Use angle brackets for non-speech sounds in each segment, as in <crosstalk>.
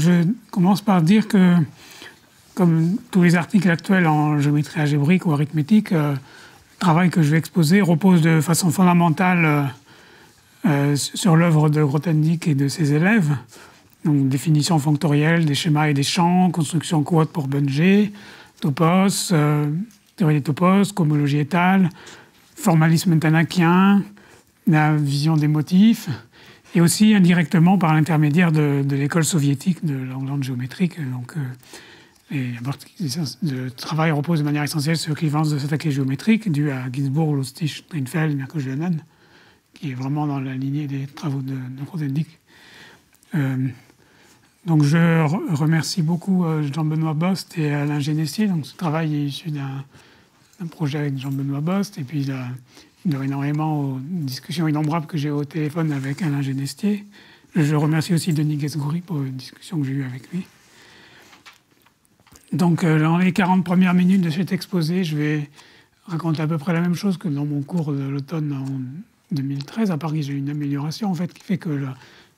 Je commence par dire que, comme tous les articles actuels en géométrie algébrique ou arithmétique, euh, le travail que je vais exposer repose de façon fondamentale euh, euh, sur l'œuvre de Grothendieck et de ses élèves. Donc définition fonctorielle des schémas et des champs, construction quad pour Bunge, topos, théorie des topos, cohomologie étale, formalisme tanakien, la vision des motifs, et aussi indirectement par l'intermédiaire de, l'école soviétique de l'anglande géométrique. Donc, euh, le travail repose de manière essentielle sur l'équivalence de cet acquis géométrique dû à Ginsburg, Lustig, Steinfeld, Mirko qui est vraiment dans la lignée des travaux de, de euh, donc je remercie beaucoup euh, Jean-Benoît Bost et Alain Genestier. Donc ce travail est issu d'un projet avec Jean-Benoît Bost et puis la, énormément aux discussions innombrables que j'ai au téléphone avec Alain Genestier. Je remercie aussi Denis Guesgoury pour une discussion que j'ai eue avec lui. Donc, euh, dans les 40 premières minutes de cet exposé, je vais raconter à peu près la même chose que dans mon cours de l'automne en 2013, à part que j'ai une amélioration, en fait, qui fait que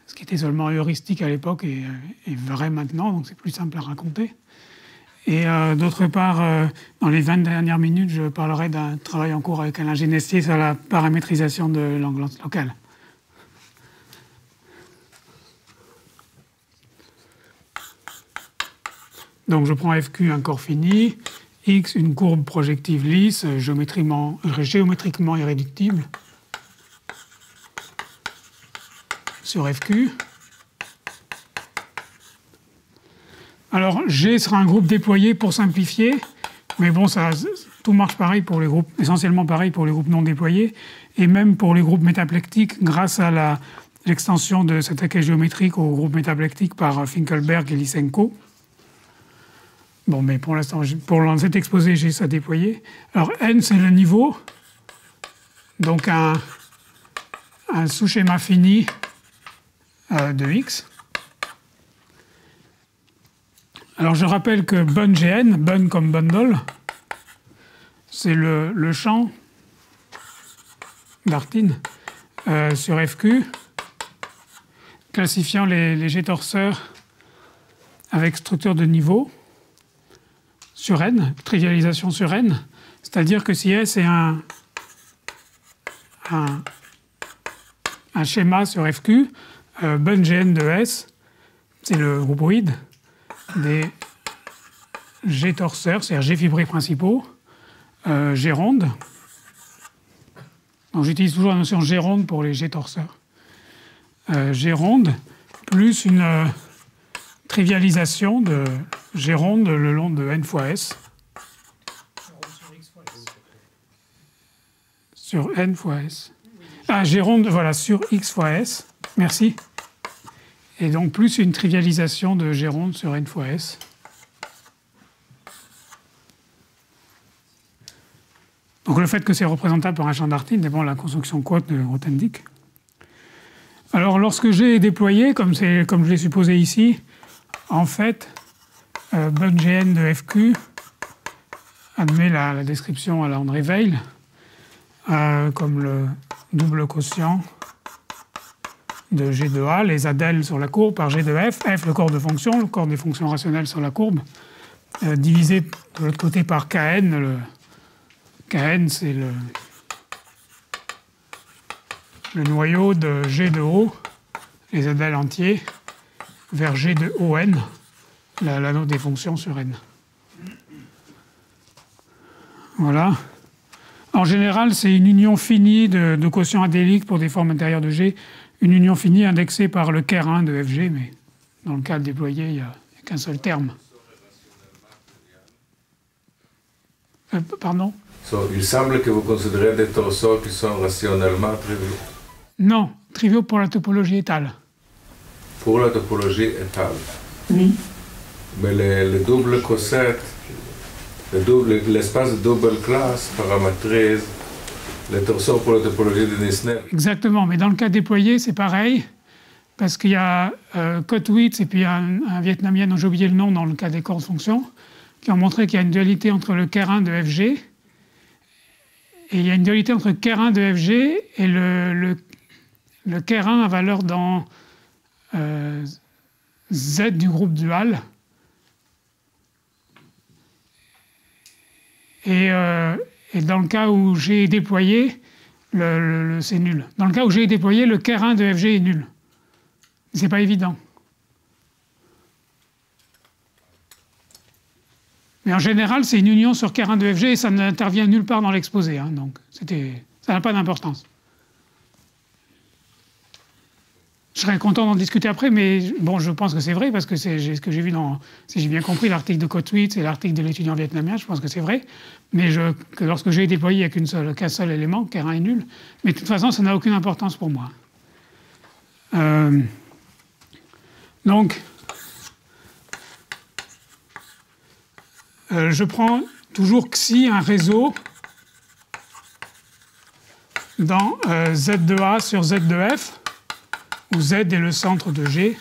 ce qui était seulement heuristique à l'époque est, vrai maintenant, donc c'est plus simple à raconter. Et euh, d'autre part, euh, dans les 20 dernières minutes, je parlerai d'un travail en cours avec Alain Genestier sur la paramétrisation de l'angle locale. Donc je prends FQ, un corps fini, X, une courbe projective lisse, géométriquement irréductible, sur FQ. Alors G sera un groupe déployé pour simplifier, mais bon, ça, tout marche pareil pour les groupes, essentiellement pareil pour les groupes non déployés, et même pour les groupes métaplectiques, grâce à l'extension de cet accueil géométrique au groupe métaplectique par Finkelberg et Lysenko. Bon, mais pour l'instant, pour cet exposé, j'ai ça déployé. Alors n, c'est le niveau, donc un, sous-schéma fini euh, de x. Alors je rappelle que BunGN, Bun comme bundle, c'est le, champ d'Artin euh, sur FQ, classifiant les, les torseurs avec structure de niveau sur n, trivialisation sur n, c'est-à-dire que si S est un, schéma sur FQ, euh, de S, c'est le groupoïde, des G torseurs, c'est-à-dire G fibrés principaux, euh, G rondes. j'utilise toujours la notion G ronde pour les G torseurs. Euh, G ronde plus une euh, trivialisation de G ronde le long de n fois S. Sur n fois S. Ah, G ronde, voilà, sur x fois S. Merci et donc plus une trivialisation de Géronde sur n fois s. Donc le fait que c'est représentable par un champ d'Artin dépend de la construction quote de Grothendieck. Alors lorsque est déployé, comme, je l'ai supposé ici, en fait, euh, GN de FQ admet la, description à la André Weil euh, comme le double quotient de G de A, les adèles sur la courbe par G de F, F le corps de fonction, le corps des fonctions rationnelles sur la courbe, euh, divisé de l'autre côté par Kn. Le, Kn, c'est le, noyau de G de O, les adèles entiers, vers G de ON, la, la note des fonctions sur N. Voilà. En général, c'est une union finie de, de quotients adéliques pour des formes intérieures de G une union finie indexée par le ker1 de FG, mais dans le cas déployé, il n'y a, qu'un seul terme. Euh, pardon? Il semble que vous considérez des torseurs qui sont rationnellement triviaux. Non, triviaux pour la topologie étale. Pour la topologie étale Oui. Mais les, doubles cossettes, l'espace de double classe paramétrise les torseurs pour la topologie de Nisner. Exactement, mais dans le cas déployé, c'est pareil, parce qu'il y a euh, Kotwitz et puis un, Vietnamien dont j'ai oublié le nom dans le cas des corps de fonction, qui ont montré qu'il y a une dualité entre le Ker1 de FG, et il y a une dualité entre Ker1 de FG et le, le, Ker1 à valeur dans euh, Z du groupe dual. Et, euh, dans le cas où j'ai déployé, c'est nul. Dans le cas où j'ai déployé, le ker1 de FG est nul. C'est pas évident. Mais en général, c'est une union sur ker1 de FG et ça n'intervient nulle part dans l'exposé. Hein, donc, ça n'a pas d'importance. Je serais content d'en discuter après, mais bon, je pense que c'est vrai, parce que c'est ce que j'ai vu dans, si j'ai bien compris, l'article de Cotwitz et l'article de l'étudiant vietnamien, je pense que c'est vrai. Mais je, que lorsque j'ai déployé avec qu'un seul élément, qu'un est nul. Mais de toute façon, ça n'a aucune importance pour moi. Euh, donc, euh, je prends toujours xi un réseau dans euh, Z de A sur Z de F où Z est le centre de G.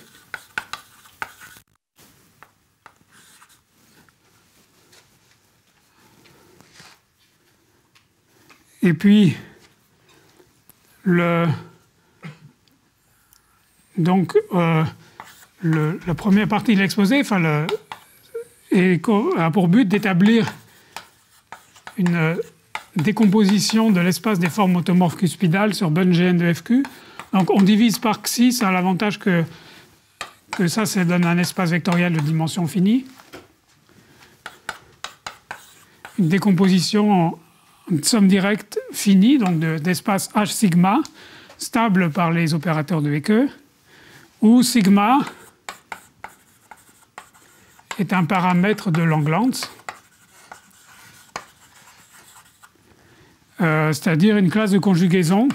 Et puis, le, donc, euh, le, la première partie de l'exposé a pour but d'établir une décomposition de l'espace des formes automorphes cuspidales sur bonne GN de FQ donc on divise par xi, ça a l'avantage que, ça, ça donne un espace vectoriel de dimension finie. Une décomposition en, somme directe finie, donc d'espace H sigma, stable par les opérateurs de Hecke, où sigma est un paramètre de Langlands, euh, c'est-à-dire une classe de conjugaison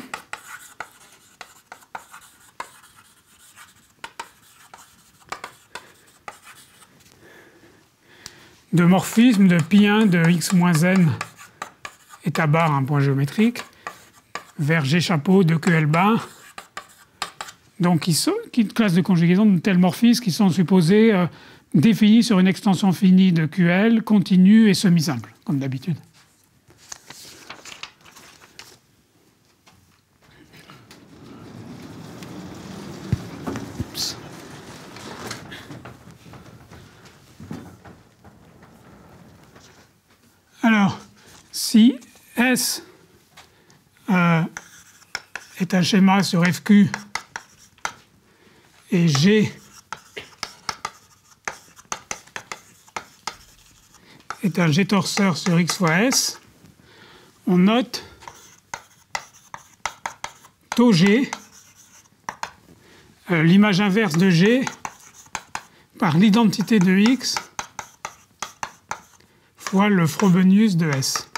de morphisme de pi1 de x moins n à barre un point géométrique vers G chapeau de QL bar. Donc, qui, sont, qui classe de conjugaison de tels morphismes qui sont supposés euh, définis sur une extension finie de QL, continue et semi-simple, comme d'habitude. si Euh, est un schéma sur FQ et G est un G-torseur sur X fois S, on note tau G, euh, l'image inverse de G par l'identité de X fois le Frobenius de S.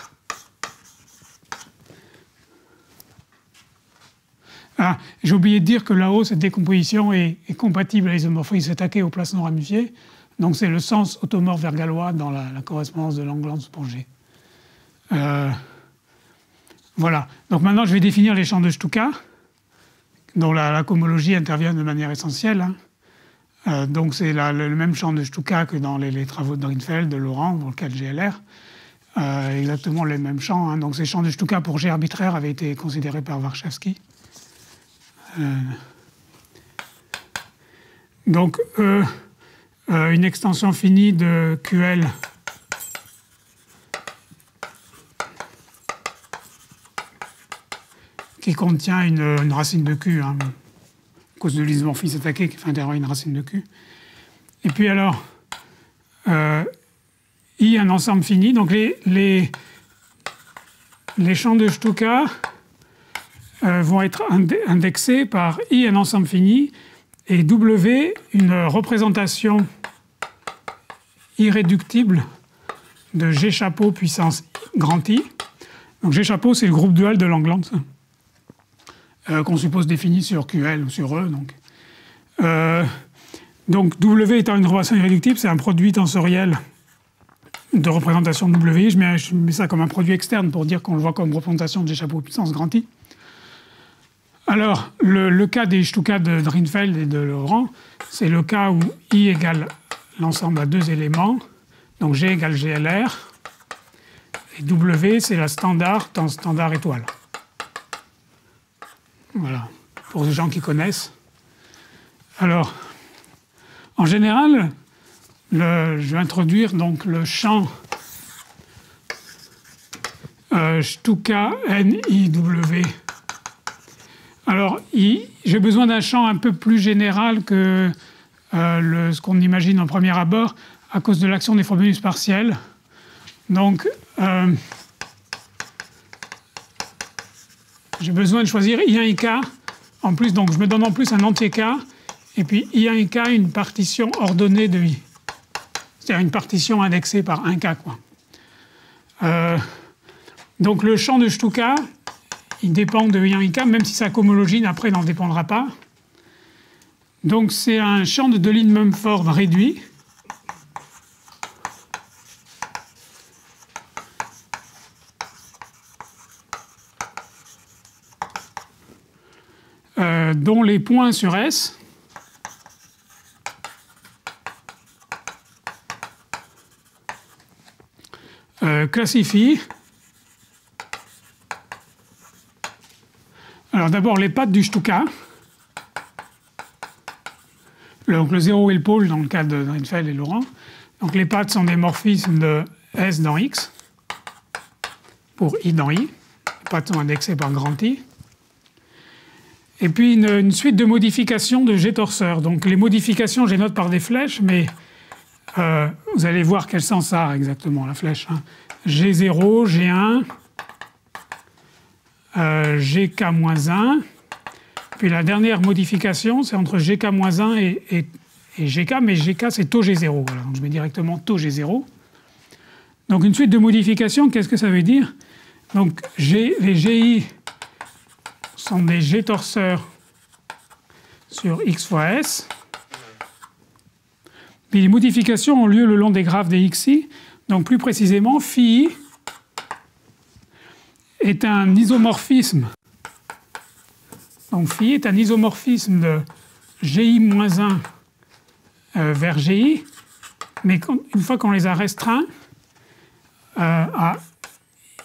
J'ai oublié de dire que là-haut, cette décomposition est, compatible à l'isomorphisme attaqué au placement ramifié. Donc c'est le sens automorphe vers Galois dans la, correspondance de Langlands pour G. Euh, voilà. Donc maintenant, je vais définir les champs de Stuka, dont la, cohomologie intervient de manière essentielle. Hein. Euh, donc c'est le, même champ de Stuka que dans les, travaux de Drinfeld, de Laurent, pour lequel GLR. Euh, exactement les mêmes champs. Hein. Donc ces champs de Stuka pour G arbitraire avaient été considérés par Warshawski. Euh, donc, E, une extension finie de QL qui contient une, racine de Q, hein, à cause de l'isomorphisme attaqué qui fait intervenir une racine de Q. Et puis alors, I, un ensemble fini. Donc les, les, les champs de Stuka euh, vont être indexés par I, un ensemble fini, et W, une représentation irréductible de G chapeau puissance grand I. Donc G chapeau, c'est le groupe dual de Langlands, euh, qu'on suppose défini sur QL ou sur E. Donc, euh, W étant une représentation irréductible, c'est un produit tensoriel de représentation W. Je mets, je mets, ça comme un produit externe pour dire qu'on le voit comme représentation de G chapeau puissance grand I. Alors, le, cas des Stuka de Drinfeld et de Laurent, c'est le cas où I égale l'ensemble à deux éléments, donc G égale GLR, et W, c'est la standard dans standard étoile. Voilà, pour les gens qui connaissent. Alors, En général, je vais introduire donc le champ euh, Stuka NIW. Alors, j'ai besoin d'un champ un peu plus général que euh, ce qu'on imagine en premier abord à cause de l'action des formules partielles. Donc, euh, j'ai besoin de choisir I1 et K. En plus, donc je me donne en plus un entier K. Et puis I1 et K, une partition ordonnée de I. C'est-à-dire une partition indexée par 1K. Quoi. Euh, donc le champ de Stuka, il dépend de I1 et K, même si sa cohomologie après n'en dépendra pas. Donc c'est un champ de Deligne Mumford réduit. Euh, dont les points sur S euh, classifient d'abord les pattes du Stuka donc le 0 est le pôle dans le cas de Drinfeld et Laurent. Donc les pattes sont des morphismes de S dans X pour I dans I. Les pattes sont indexées par grand I. Et puis une, suite de modifications de G torseur. Donc les modifications, je les note par des flèches, mais euh, vous allez voir quel sens ça a exactement, la flèche. Hein. G0, G1, euh, GK-1, puis la dernière modification, c'est entre GK-1 et, et, GK, mais GK c'est taux G0. donc je mets directement taux G0. Donc une suite de modifications, qu'est-ce que ça veut dire? Donc les GI sont des G torseurs sur X fois S. Puis les modifications ont lieu le long des graphes des XI. Donc plus précisément, phi est un isomorphisme donc phi est un isomorphisme de GI-1 euh, vers GI, mais une fois qu'on les a restreints euh, à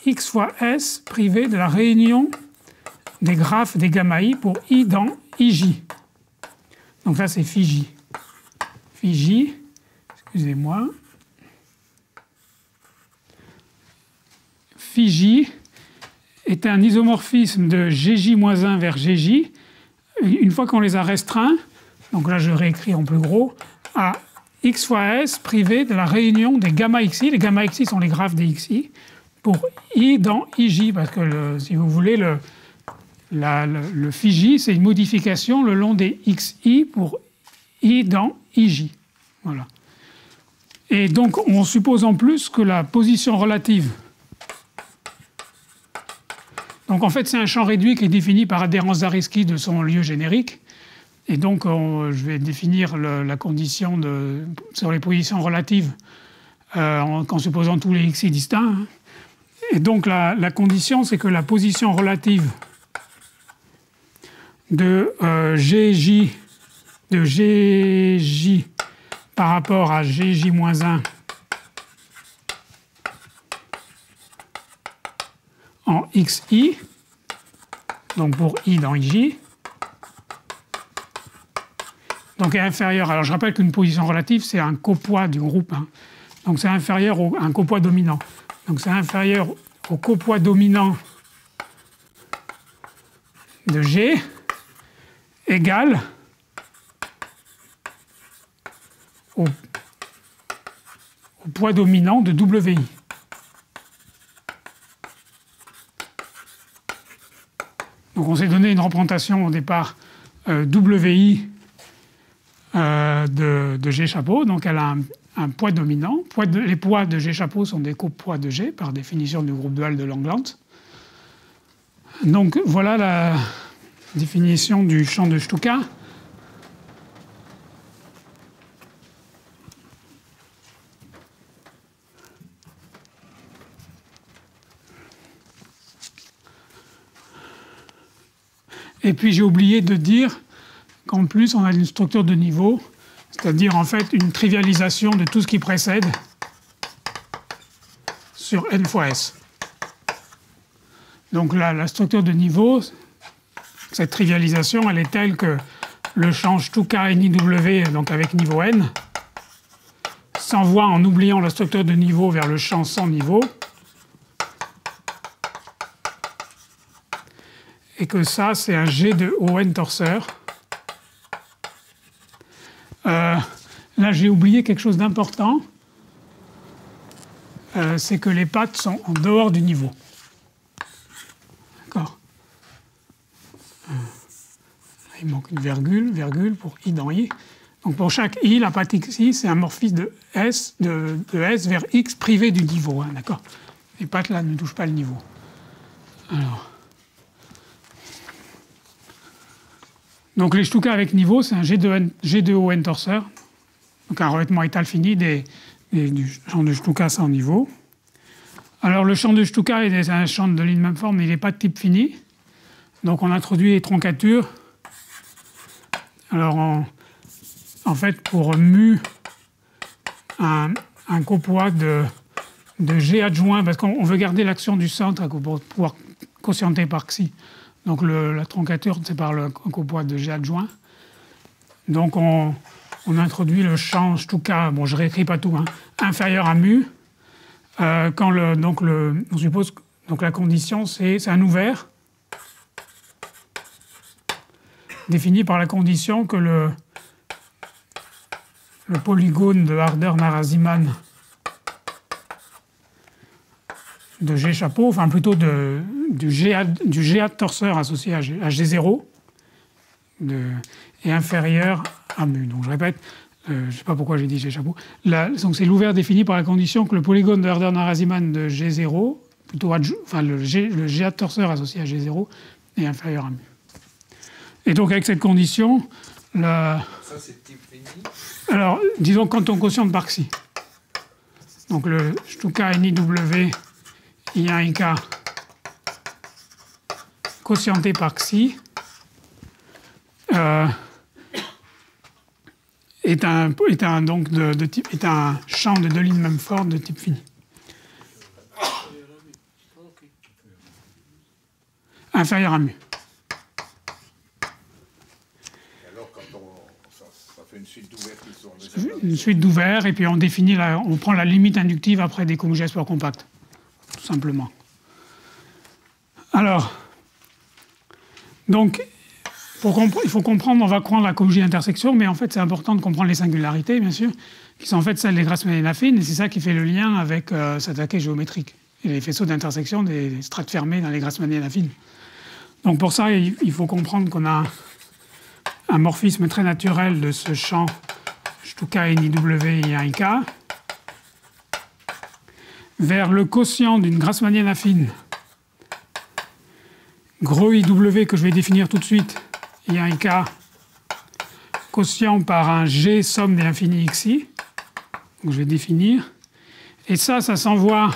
x fois S privé de la réunion des graphes des gamma i pour i dans ij. Donc là, c'est phi j. Phi j, excusez-moi. Phi j est un isomorphisme de GJ-1 vers GJ, une fois qu'on les a restreints, donc là je réécris en plus gros, à x fois s privé de la réunion des gamma xi. Les gamma xi sont les graphes des xi pour i dans ij, parce que si vous voulez, le, le, phi j, c'est une modification le long des xi pour i dans ij. Voilà. Et donc on suppose en plus que la position relative donc en fait, c'est un champ réduit qui est défini par adhérence Zariski de son lieu générique. Et donc, je vais définir la condition sur les positions relatives euh, en, supposant tous les xi distincts. Et donc, la, condition, c'est que la position relative de euh, GJ, de GJ par rapport à GJ-1 en xi, donc pour i dans ij, donc inférieur. Alors je rappelle qu'une position relative, c'est un copoids du groupe. Hein. Donc c'est inférieur à un copoids dominant. Donc c'est inférieur au copoids dominant de G égale au, au poids dominant de WI. Donc on s'est donné une représentation au départ euh, WI euh, de, G chapeau, donc elle a un, poids dominant. les poids de G chapeau sont des copoids de G par définition du groupe dual de Langlands. Donc voilà la définition du champ de Stuka. Puis j'ai oublié de dire qu'en plus on a une structure de niveau, c'est-à-dire en fait une trivialisation de tout ce qui précède sur n fois s. Donc là, la structure de niveau, cette trivialisation, elle est telle que le champ Stuka NIW, donc avec niveau n, s'envoie en oubliant la structure de niveau vers le champ sans niveau. Et que ça, c'est un G de ON torseur. Euh, là, j'ai oublié quelque chose d'important. Euh, c'est que les pattes sont en dehors du niveau. D'accord euh, Il manque une virgule, virgule pour i dans i. Donc pour chaque i, la patte xi, c'est un morphisme de s, de, s vers x privé du niveau. Hein, d'accord Les pattes là ne touchent pas le niveau. Alors. Donc les Stuka avec niveau, c'est un G2, G2ON torseur, donc un revêtement étal fini des, du champ de Stuka sans niveau. Alors le champ de Stuka est un champ de ligne même forme, mais il n'est pas de type fini. Donc on introduit les troncatures. Alors en, fait, pour mu, un, un de, de G adjoint, parce qu'on veut garder l'action du centre pour pouvoir quotienter par xi. Donc la troncature, c'est par le copoids de G adjoint. Donc on, introduit le champ Stuka, bon je réécris pas tout, hein, inférieur à mu. Euh, le, donc le, on suppose donc la condition c'est un ouvert défini par la condition que le, le polygone de Harder-Narasimhan de G chapeau, enfin plutôt de, du, GA, du GA de torseur associé à, G, 0 est inférieur à mu. Donc je répète, euh, je ne sais pas pourquoi j'ai dit G chapeau. donc c'est l'ouvert défini par la condition que le polygone de Herder-Narasimhan de G0, plutôt enfin le, G, le GA de torseur associé à G0 est inférieur à mu. Et donc avec cette condition, la... Ça c'est type fini Alors disons quand on quotient par xi. Donc le Stuka NIW il y a un cas quotienté par xi euh, est, un, est, un, donc de, type, est un champ de deux lignes même fortes de type fini. Inférieur à mu. une suite d'ouverts et puis on définit, la, on prend la limite inductive après des commuges sport compacts tout simplement. Alors, donc, il faut comprendre, on va prendre la cohomologie d'intersection, mais en fait, c'est important de comprendre les singularités, bien sûr, qui sont en fait celles des Grassmann affines, et c'est ça qui fait le lien avec euh, cette attaque géométrique et les faisceaux d'intersection des strates fermées dans les Grassmanniennes affines. Donc, pour ça, il faut comprendre qu'on a un morphisme très naturel de ce champ Stuka NIW IK vers le quotient d'une Grassmannienne affine, gros IW que je vais définir tout de suite, il y a un K. Quotient par un G somme des infinis xi, donc je vais définir, et ça, ça s'envoie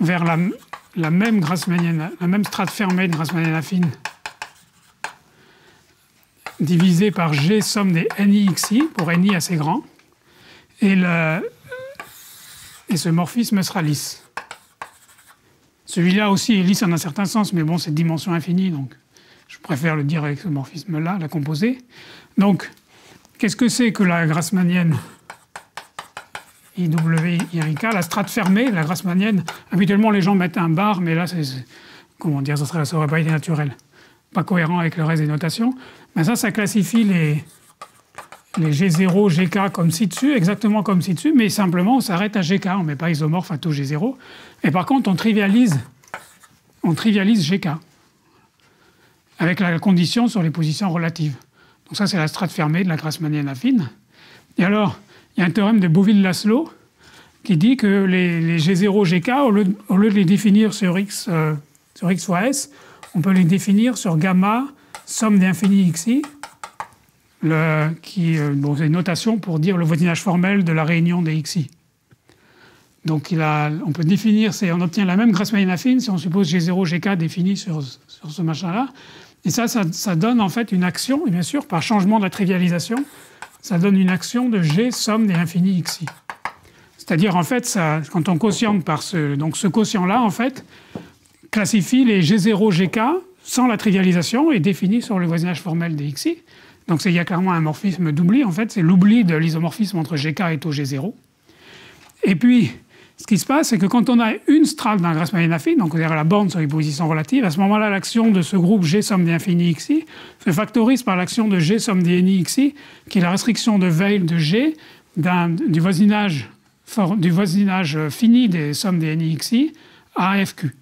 vers la, même Grassmannienne, la même strate fermée de Grassmannienne affine, divisé par G somme des NI xi, pour NI assez grand, et le, et ce morphisme sera lisse. Celui-là aussi est lisse en un certain sens, mais bon, c'est dimension infinie, donc je préfère le dire avec ce morphisme-là, la composée. Donc, qu'est-ce que c'est que la grassmannienne IW, la strate fermée, la grassmannienne Habituellement, les gens mettent un bar, mais là, comment dire, ça ne aurait pas été naturel. Pas cohérent avec le reste des notations. Mais ça, ça classifie les, les G0, GK comme ci-dessus, exactement comme ci-dessus, mais simplement on s'arrête à GK, on ne met pas isomorphe à tout G0. Et par contre, on trivialise, on trivialise GK, avec la condition sur les positions relatives. Donc ça, c'est la strate fermée de la Grassmannienne affine. Et alors, il y a un théorème de Bouville-Laszlo qui dit que les, G0, GK, au lieu, de les définir sur X, euh, sur X fois S, on peut les définir sur gamma, somme d'infini xi, le, qui, euh, bon, c'est une notation pour dire le voisinage formel de la réunion des xi. Donc on peut définir, on obtient la même Grassmann affine si on suppose G0, GK défini sur, sur ce machin-là. Et ça, ça, donne en fait une action, et bien sûr, par changement de la trivialisation, ça donne une action de G somme des infinis xi. C'est-à-dire, en fait, quand on quotiente par ce, donc ce quotient-là, en fait, classifie les G0, GK sans la trivialisation et définit sur le voisinage formel des xi. Donc il y a clairement un morphisme d'oubli, en fait, c'est l'oubli de l'isomorphisme entre GK et tau G0. Et puis, ce qui se passe, c'est que quand on a une strate d'un Grassmann affine, donc c'est-à-dire la borne sur les positions relatives, à ce moment-là, l'action de ce groupe G somme d'infini xi se factorise par l'action de G somme d'infini xi, qui est la restriction de Weil de G du voisinage, fini des sommes des NIXI à FQ.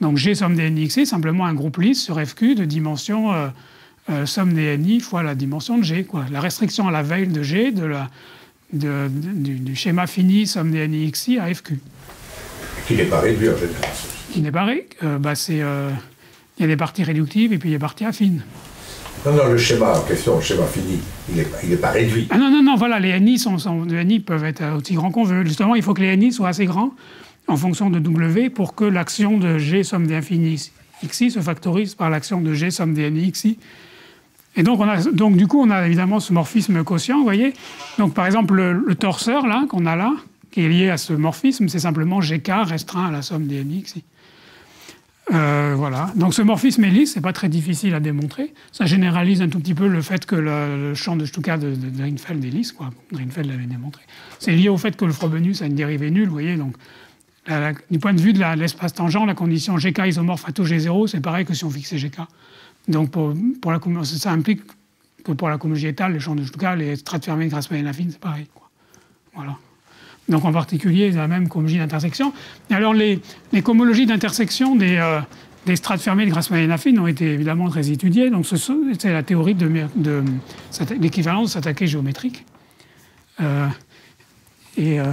Donc G somme des NIXI, simplement un groupe lisse sur FQ de dimension euh, euh, somme des NI fois la dimension de G. Quoi. La restriction à la veille de G de la, de, du, schéma fini somme des NIXI à FQ. Qui n'est pas réduit en général. Qui n'est pas réduit. Euh, bah, il y a des parties réductives et puis il y a des parties affines. Non, non, le schéma en question, le schéma fini, il n'est il est pas réduit. Ah non, non, non, voilà, les NI, sont, les NI peuvent être aussi grands qu'on veut. Justement, il faut que les NI soient assez grands en fonction de W pour que l'action de G somme des infinis xi se factorise par l'action de G somme des NI xi. Et donc, on a, donc, du coup, on a évidemment ce morphisme quotient, vous voyez. Donc, par exemple, le, torseur, là, qu'on a là, qui est lié à ce morphisme, c'est simplement GK restreint à la somme des xi. Euh, voilà. Donc ce morphisme est lisse, c'est pas très difficile à démontrer. Ça généralise un tout petit peu le fait que le, champ de Stuttgart de, de, est lisse, quoi. Drinfeld l'avait démontré. C'est lié au fait que le Frobenius a une dérivée nulle, vous voyez. Donc, du point de vue de l'espace tangent, la condition GK isomorphe à taux G0, c'est pareil que si on fixait GK. Donc pour, pour la, ça implique que pour la cohomologie étale, les champs de Stuttgart, les strates fermées de Grassmann affine, c'est pareil. Quoi. Voilà. Donc en particulier la même cohomologie d'intersection. Alors les, les cohomologies d'intersection des, euh, des, strates fermées de Grassmann affine ont été évidemment très étudiées. Donc c'est la théorie de, de, l'équivalence de s'attaquer géométrique. Euh, et euh,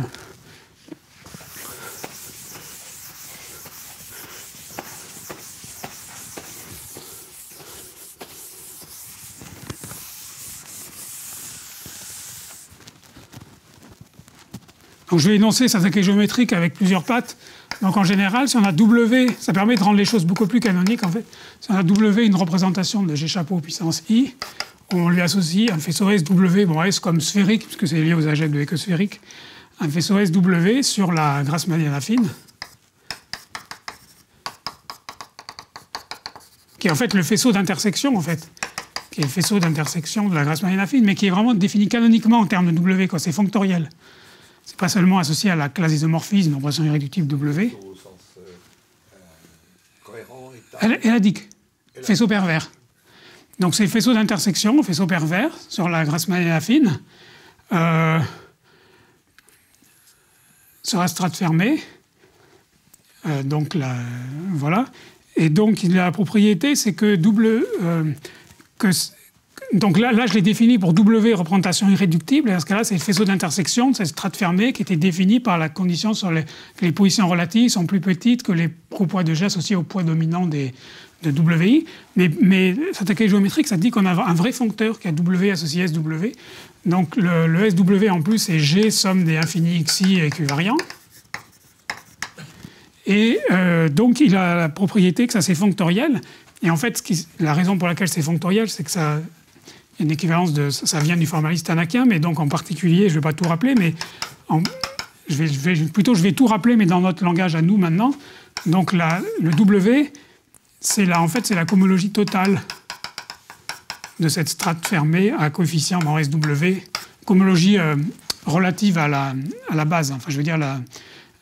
Donc je vais énoncer cette attaque géométrique avec plusieurs pattes. Donc en général, si on a W, ça permet de rendre les choses beaucoup plus canoniques en fait. Si on a W une représentation de G chapeau puissance I, on lui associe un faisceau SW, bon S comme sphérique, puisque c'est lié aux algèbres de sphérique, un faisceau SW sur la Grassmannienne affine, qui est en fait le faisceau d'intersection en fait, qui est le faisceau d'intersection de la Grassmannienne affine, mais qui est vraiment défini canoniquement en termes de W, c'est fonctoriel n'est pas seulement associé à la classe isomorphisme, opération irréductible W. Elle, elle a dit faisceau pervers. Donc c'est faisceau d'intersection, faisceau pervers sur la Grassmann affine, euh, sur la strate fermée. Euh, donc là, voilà. Et donc la propriété, c'est que double, euh, que donc là, là je l'ai défini pour W représentation irréductible. Et dans ce cas-là, c'est le faisceau d'intersection de cette strate fermée qui était défini par la condition sur les, que les positions relatives sont plus petites que les poids de G associés au poids dominant de WI. Mais, mais cette géométrique, ça dit qu'on a un vrai foncteur qui a W associé SW. Donc le, SW en plus, c'est G somme des infinis XI équivariants. Et euh, donc il a la propriété que ça c'est fonctoriel. Et en fait, la raison pour laquelle c'est fonctoriel, c'est que ça une équivalence de. Ça vient du formaliste tanakien, mais donc en particulier, je ne vais pas tout rappeler, mais plutôt je vais tout rappeler, mais dans notre langage à nous maintenant. Donc la, le W, c'est en fait, c'est la cohomologie totale de cette strate fermée à coefficient dans SW, cohomologie euh, relative à la, à la base. Enfin, je veux dire la,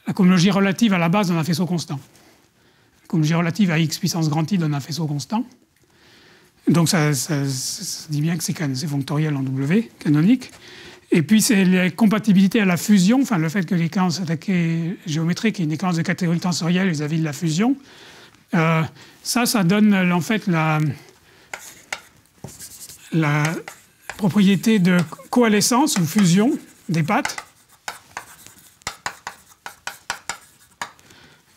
la cohomologie relative à la base d'un faisceau constant. La cohomologie relative à x puissance grand i donne un faisceau constant. Donc ça, dit bien que c'est fonctoriel en W, canonique. Et puis c'est la compatibilité à la fusion, enfin le fait que l'équivalence attaquée géométrique est une équivalence de catégorie tensorielle vis-à-vis de la fusion. Euh, ça, ça donne en fait la, propriété de coalescence ou fusion des pattes.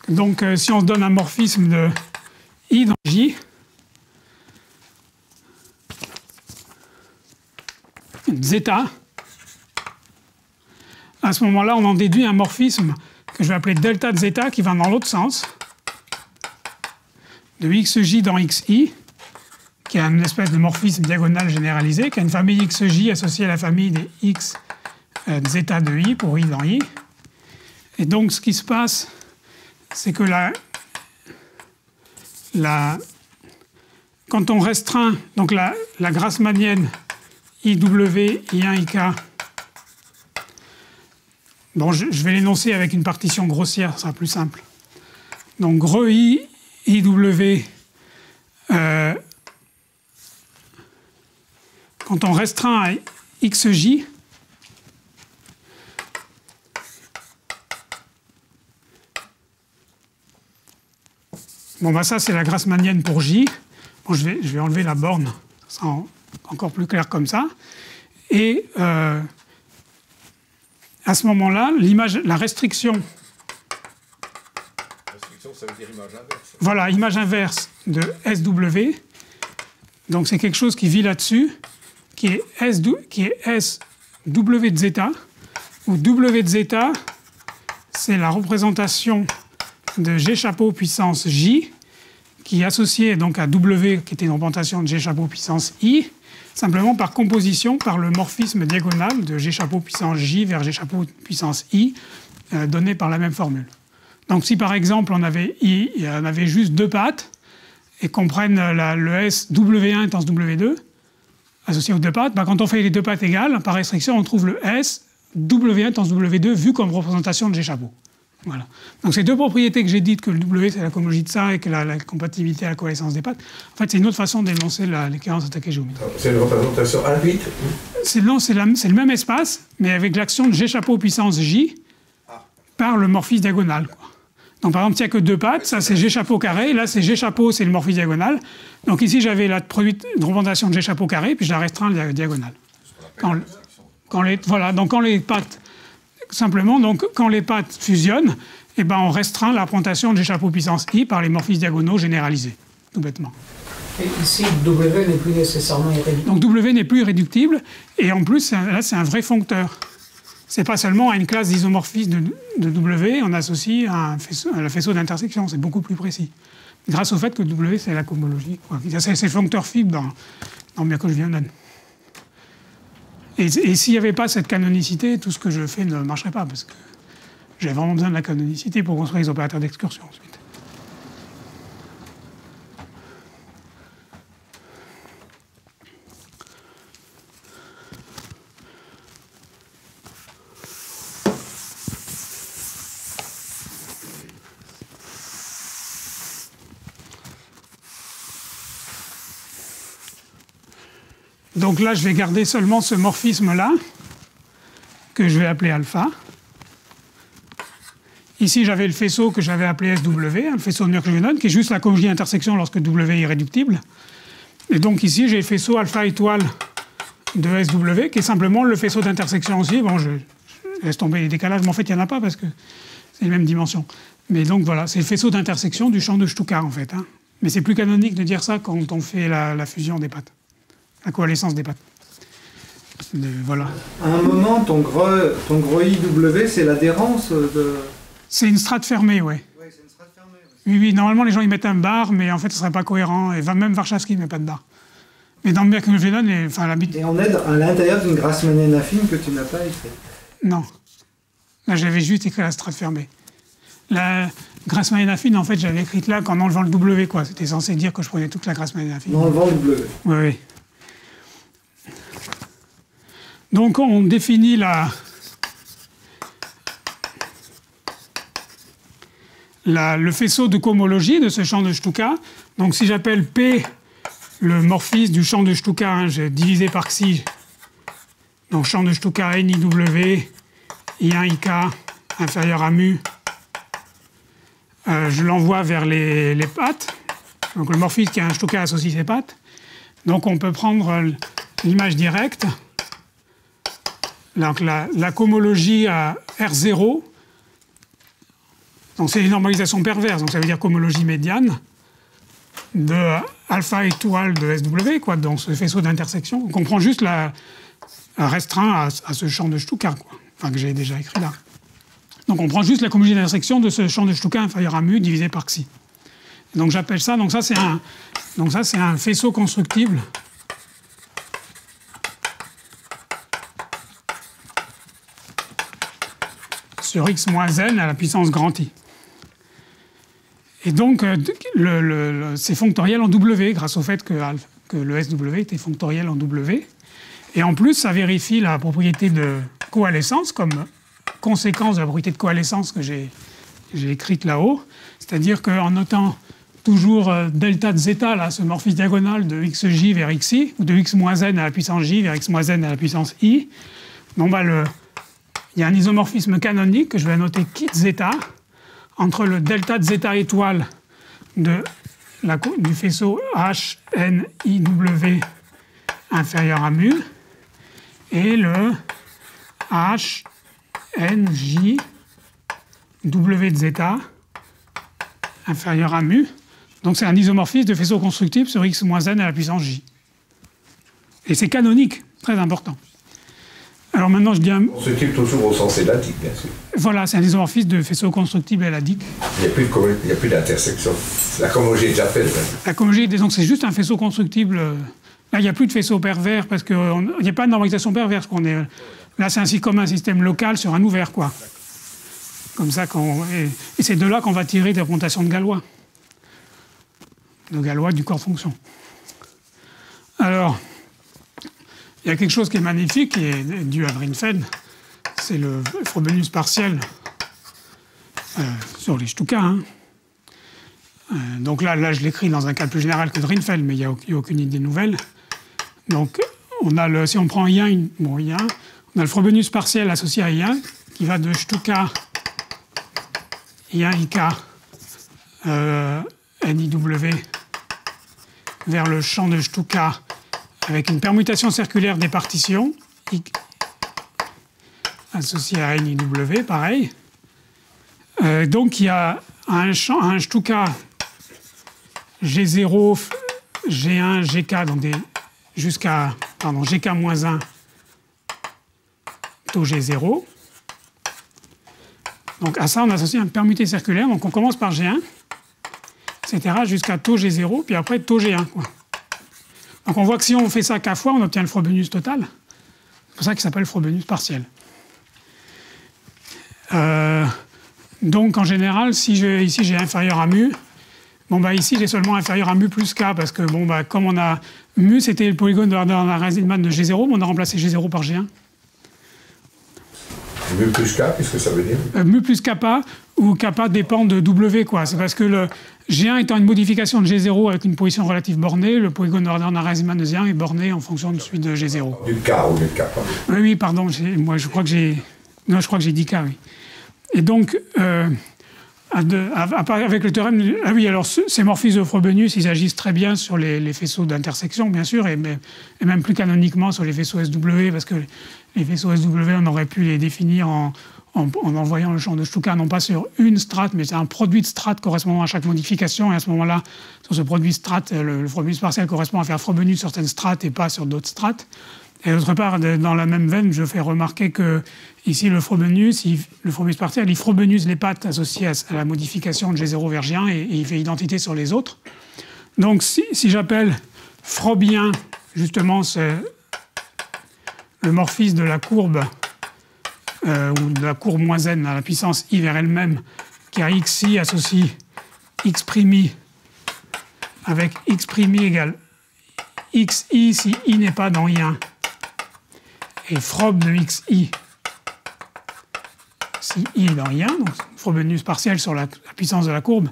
Donc euh, si on donne un morphisme de I dans J, zeta. À ce moment-là, on en déduit un morphisme que je vais appeler delta de zeta qui va dans l'autre sens, de xj dans xi, qui est une espèce de morphisme diagonal généralisé, qui a une famille xj associée à la famille des x euh, zeta de i pour i dans i. Et donc, ce qui se passe, c'est que la, la quand on restreint donc la, la grassmannienne IW, I1, IK, bon, je, vais l'énoncer avec une partition grossière, ça sera plus simple. Donc gros I, IW, euh, quand on restreint à XJ, Bon, bah ça, c'est la grassmannienne pour J. Bon, je vais, je vais enlever la borne, encore plus clair comme ça. Et euh, à ce moment-là, l'image, la restriction. Restriction, ça veut dire image inverse. Voilà, image inverse de SW. Donc c'est quelque chose qui vit là-dessus, qui est S, qui est S W de zeta, où W de zeta, c'est la représentation de G chapeau puissance J, qui est associé donc à W, qui était une représentation de G chapeau puissance I, simplement par composition, par le morphisme diagonal de G chapeau puissance J vers G chapeau puissance I, euh, donné par la même formule. Donc si par exemple on avait, I, on avait juste deux pattes, et qu'on prenne le S W1 étant W2, associé aux deux pattes, bah, quand on fait les deux pattes égales, par restriction, on trouve le S W1 temps W2 vu comme représentation de G chapeau. Voilà. Donc ces deux propriétés que j'ai dites, que le W c'est la cohomologie de ça et que la, compatibilité à la coalescence des pattes, en fait c'est une autre façon d'énoncer l'équivalence attaquée géométrique. C'est une représentation induite C'est non, c'est le même espace, mais avec l'action de G chapeau puissance J par le morphisme diagonal. Donc par exemple, s'il n'y a que deux pattes, ça c'est G chapeau carré, là c'est G chapeau, c'est le morphisme diagonal. Donc ici j'avais la produite de représentation de G chapeau carré, puis je la restreins à la diagonale. Quand, les, voilà, donc quand les pattes simplement, donc, quand les pattes fusionnent, eh ben, on restreint la représentation de chapeau puissance i par les morphismes diagonaux généralisés, tout bêtement. Et ici, W n'est plus nécessairement irréductible. Donc W n'est plus irréductible, et en plus, là, c'est un vrai foncteur. C'est pas seulement à une classe d'isomorphisme de, W, on associe un faisceau, un faisceau d'intersection, c'est beaucoup plus précis. Grâce au fait que W, c'est la cohomologie. C'est le foncteur fibre dans, dans bien que je viens et, s'il n'y avait pas cette canonicité, tout ce que je fais ne marcherait pas, parce que j'ai vraiment besoin de la canonicité pour construire les opérateurs d'excursion. Donc là, je vais garder seulement ce morphisme-là, que je vais appeler alpha. Ici, j'avais le faisceau que j'avais appelé SW, le faisceau de Murphy-Vennon, qui est juste la cohomologie intersection lorsque W est irréductible. Et donc ici, j'ai le faisceau alpha étoile de SW, qui est simplement le faisceau d'intersection aussi. Bon, je, laisse tomber les décalages, mais en fait, il n'y en a pas parce que c'est les mêmes dimensions. Mais donc voilà, c'est le faisceau d'intersection du champ de Stuttgart, en fait. Hein. Mais c'est plus canonique de dire ça quand on fait la fusion des pattes la coalescence des pattes. voilà. À un moment, ton gros, ton gros IW, c'est l'adhérence de. C'est une strate fermée, oui. Oui, c'est une strate fermée. Oui, oui, normalement, les gens, ils mettent un bar, mais en fait, ce ne serait pas cohérent. Et même Warshawski ne met pas de bar. Mais dans le Merkel-Venon, enfin, la Et on est à l'intérieur d'une Grassmannienne affine que tu n'as pas écrite. Non. Là, j'avais juste écrit la strate fermée. La Grassmannienne affine, en fait, j'avais écrite là qu'en enlevant le W, quoi. C'était censé dire que je prenais toute la Grassmannienne affine. En enlevant le W. Oui, oui. Donc on définit le faisceau de cohomologie de ce champ de Stuka. Donc si j'appelle P le morphisme du champ de Stuka, hein, j'ai divisé par xi, donc champ de Stuka NIW, I1, IK inférieur à mu, euh, je l'envoie vers les, pattes. Donc le morphisme qui a un Stuka associe ses pattes. Donc on peut prendre l'image directe donc la, cohomologie à R0, c'est une normalisation perverse, donc ça veut dire cohomologie médiane de alpha étoile de SW, quoi, dans ce faisceau d'intersection. On prend juste la, restreint à, ce champ de Stuka, quoi, enfin que j'ai déjà écrit là. Donc on prend juste la cohomologie d'intersection de ce champ de Stuka inférieur à mu divisé par xi. donc j'appelle ça, donc ça c'est un, donc ça c'est un faisceau constructible sur x moins n à la puissance grand I. Et donc, euh, c'est fonctoriel en W grâce au fait que, le SW était fonctoriel en W. Et en plus, ça vérifie la propriété de coalescence comme conséquence de la propriété de coalescence que j'ai j'ai écrite là-haut. C'est-à-dire qu'en notant toujours euh, delta de zeta, là, ce morphisme diagonal de xj vers xi, ou de x moins n à la puissance j vers x moins n à la puissance i, bon, bah, le, il y a un isomorphisme canonique que je vais noter kit zeta entre le delta de zeta étoile du faisceau H, N, I, W inférieur à mu et le H, N, J, W de zeta inférieur à mu. Donc c'est un isomorphisme de faisceau constructible sur x moins n à la puissance j. Et c'est canonique, très important. Alors maintenant, je dis un... On se tire toujours au sens élatique, bien sûr. Voilà, c'est un isomorphisme de faisceau constructible éladique. Il n'y a plus de commun- il n'y a plus d'intersection. La homologie est déjà faite. hein. La homologie, donc c'est juste un faisceau constructible. euh, Là, il n'y a plus de faisceau pervers parce qu'il n'y a pas de normalisation perverse. qu'on est, là, c'est ainsi comme un système local sur un ouvert, quoi. Comme ça, qu'on, et, et c'est de là qu'on va tirer des représentations de Galois. De Galois du corps de fonction. Alors, il y a quelque chose qui est magnifique, qui est dû à Greenfeld. C'est le Frobenius partiel euh, sur les Stuka. hein. Euh, donc là, là, je l'écris dans un cas plus général que Drinfeld, mais il n'y a aucune idée nouvelle. Donc, on a le, si on prend I1, bon, I1, on a le Frobenius partiel associé à I1 qui va de Stuka I1 IK euh, NIW vers le champ de Stuka avec une permutation circulaire des partitions I- associé à NIW, pareil. Euh, donc il y a un Stuka G0, G1, GK, jusqu'à pardon, GK-1 taux G0. Donc à ça, on associe un permuté circulaire. Donc on commence par G1, etc., jusqu'à taux G0, puis après taux G1. quoi. Donc on voit que si on fait ça qu'à fois, on obtient le Frobenius total. C'est pour ça qu'il s'appelle Frobenius partiel. Euh, donc en général, si ici j'ai inférieur à mu, bon bah ici j'ai seulement inférieur à mu plus k parce que bon bah comme on a mu c'était le polygone de Harder-Riemann de G0, mais on a remplacé G0 par G1. Mu plus K, qu'est-ce que ça veut dire? Euh, mu plus kappa où kappa dépend de W quoi. C'est parce que le G1 étant une modification de G0 avec une position relative bornée, le polygone de G1 est borné en fonction de celui de G0. Du K ou du K, pardon. Oui, oui, pardon. Moi, je crois que j'ai. Non, je crois que j'ai dit K, oui. Et donc, euh, avec le théorème. Ah oui, alors ce- ces morphismes de Frobenius, ils agissent très bien sur les, les faisceaux d'intersection, bien sûr, et, et même plus canoniquement sur les faisceaux SW, parce que les faisceaux SW, on aurait pu les définir en, en, en envoyant le champ de Stuka, non pas sur une strate, mais c'est un produit de strate correspondant à chaque modification, et à ce moment-là, sur ce produit strate, le, le Frobenius partiel correspond à faire Frobenius sur certaines strates et pas sur d'autres strates. Et d'autre part, dans la même veine, je fais remarquer que ici, le Frobenius, il- le Frobenius partiel, il Frobenius les pattes associées à, la modification de G0 vers G1 et, il fait identité sur les autres. Donc, si, si j'appelle Frobien, justement, le morphisme de la courbe, euh, ou de la courbe moins n à la puissance i vers elle-même, a xi associe x'i avec x'i égale xi si i n'est pas dans i1 et frob de xi si i est dans i1, donc Frobenius partiel sur la, puissance de la courbe,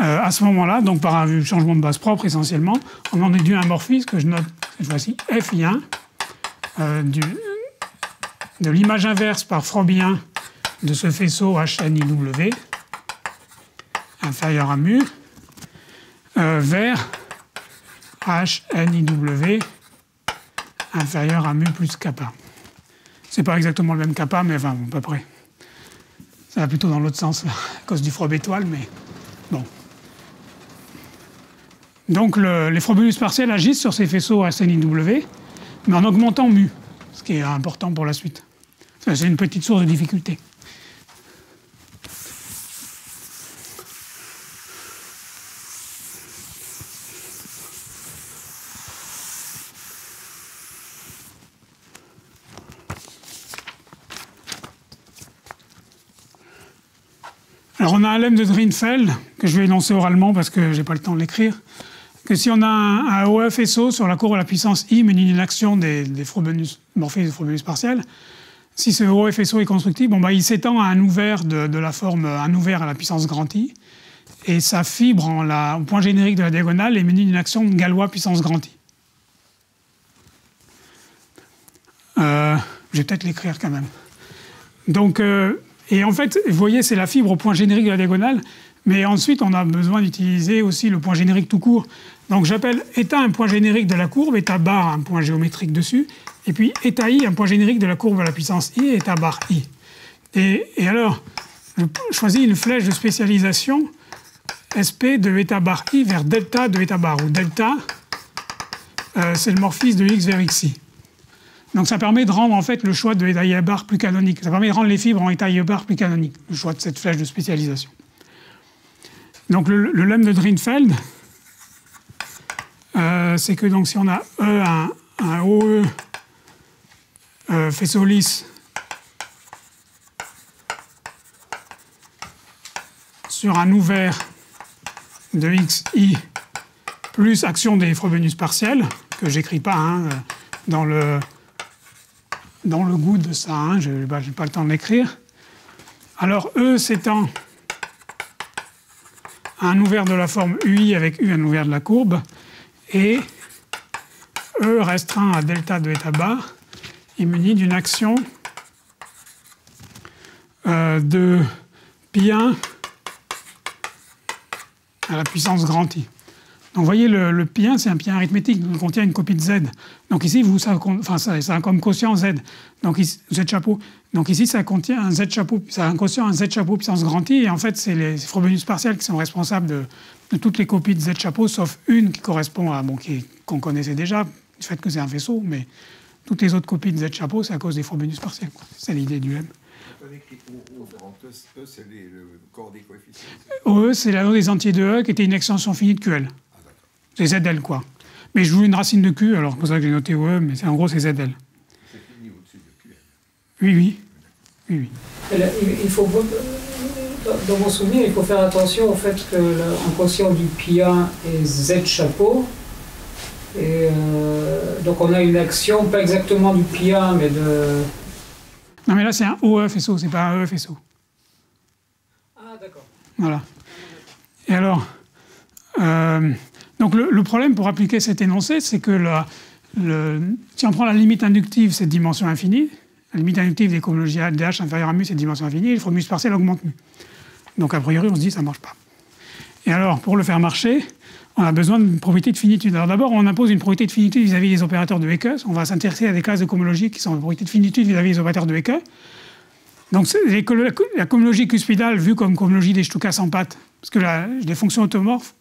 euh, à ce moment-là, donc par un changement de base propre essentiellement, on en déduit un morphisme que je note cette fois-ci fi1 euh, du, de l'image inverse par Frobien de ce faisceau HNIW inférieur à mu euh, vers HNIW inférieur à mu plus kappa. C'est pas exactement le même kappa, mais enfin, à peu près. Ça va plutôt dans l'autre sens, à cause du Frob étoile, mais bon. Donc le- les Frobenius partiels agissent sur ces faisceaux HNIW, mais en augmentant mu, ce qui est important pour la suite. C'est une petite source de difficulté. Alors on a un lemme de Drinfeld que je vais énoncer oralement parce que j'ai pas le temps de l'écrire. Que si on a un, faisceau sur la courbe à la puissance i mène une action des, des Frobenius morphées des Frobenius partiels, si ce OE faisceau est constructible, bon, bah, il s'étend à un ouvert de, la forme un ouvert à la puissance grand I et sa fibre au point générique de la diagonale est menée d'une action de Galois puissance grand I. Euh, je vais peut-être l'écrire quand même. Donc, euh, et en fait, vous voyez, c'est la fibre au point générique de la diagonale, mais ensuite, on a besoin d'utiliser aussi le point générique tout court. Donc, j'appelle état un point générique de la courbe, état bar un point géométrique dessus, et puis état i un point générique de la courbe à la puissance i, état bar i. Et, alors, je choisis une flèche de spécialisation SP de état bar i vers delta de état bar, où delta, euh, c'est le morphisme de x vers xi. Donc ça permet de rendre en fait le choix de état bar plus canonique. Ça permet de rendre les fibres en état bar plus canonique, le choix de cette flèche de spécialisation. Donc le, le lemme de Drinfeld, euh, c'est que donc si on a E, un, OE euh, faisceau lisse sur un ouvert de xi plus action des Frobenius partiels, que j'écris pas hein, dans, le, dans le goût de ça, hein, je n'ai pas, le temps de l'écrire. Alors E s'étend un ouvert de la forme UI avec U un ouvert de la courbe, et E restreint à delta de état bar est muni d'une action euh, de pi1 à la puissance grand I. Donc vous voyez, le, le pi1, c'est un pi1 arithmétique, il contient une copie de z. Donc ici, vous, ça, enfin, ça, ça a comme quotient z, donc z chapeau. Donc ici, ça contient un z chapeau, ça a un quotient un z chapeau puissance grand I, et en fait, c'est les Frobenius partiels qui sont responsables de, de, toutes les copies de z chapeau, sauf une qui correspond à, bon, qu'on connaissait déjà, du fait que c'est un vaisseau, mais toutes les autres copies de z chapeau, c'est à cause des Frobenius partiels. C'est l'idée du M. E, c'est le corps des coefficients. OE, c'est l'anneau des entiers de E qui était une extension finie de QL. C'est ZL, quoi. Mais je voulais une racine de Q, alors c'est pour ça que j'ai noté OE, mais en gros, c'est ZL. C'est fini au-dessus de QL. Oui, oui. oui, oui. Là, il faut, dans mon souvenir, il faut faire attention au fait que en quotient du pi1 est Z chapeau. Et euh, donc on a une action, pas exactement du pi1, mais de. Non, mais là, c'est un OE faisceau, c'est pas un E faisceau. Ah, d'accord. Voilà. Et alors, euh, donc le, problème pour appliquer cet énoncé, c'est que si on prend la limite inductive, c'est dimension infinie. La limite inductive des cohomologies DH inférieure à mu, c'est dimension infinie. Et le frobenius partiel augmente mu. Donc a priori, on se dit ça ne marche pas. Et alors, pour le faire marcher, on a besoin d'une propriété de finitude. Alors d'abord, on impose une propriété de finitude vis-à-vis -vis des opérateurs de Hecke. On va s'intéresser à des classes de cohomologie qui sont une propriété de finitude vis-à-vis -vis des opérateurs de Hecke. Donc la cohomologie cuspidale vue comme cohomologie des Stuka sans pattes, parce que les fonctions automorphes,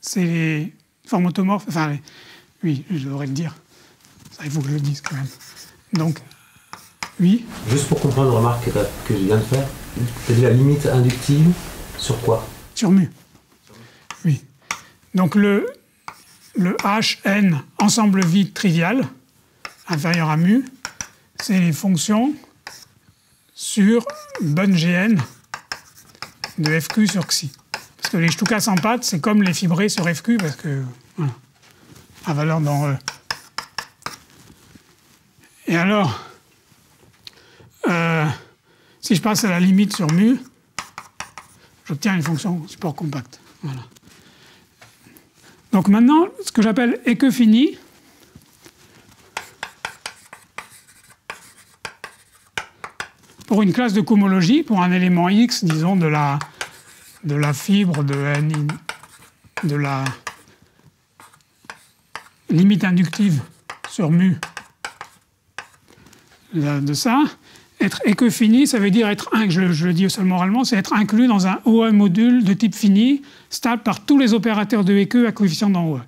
c'est les formes automorphes, enfin, oui, je devrais le dire. Ça, il faut que je le dise quand même. Donc, oui. Juste pour comprendre une remarque que, que je viens de faire, tu la limite inductive sur quoi? Sur mu. Oui. Donc le, le Hn, ensemble vide trivial, inférieur à mu, c'est les fonctions sur bonne Gn de Fq sur Xi. Les Stuka sans pattes, c'est comme les fibrés sur Fq, parce que, voilà, à valeur dans. Et alors, euh, si je passe à la limite sur mu, j'obtiens une fonction support compacte. Voilà. Donc maintenant, ce que j'appelle éque fini, pour une classe de cohomologie, pour un élément x, disons, de la, de la fibre de n, de la limite inductive sur mu de ça, être éque fini, ça veut dire être, je, je le dis seulement oralement, c'est être inclus dans un OE module de type fini, stable par tous les opérateurs de éque à coefficient dans OE.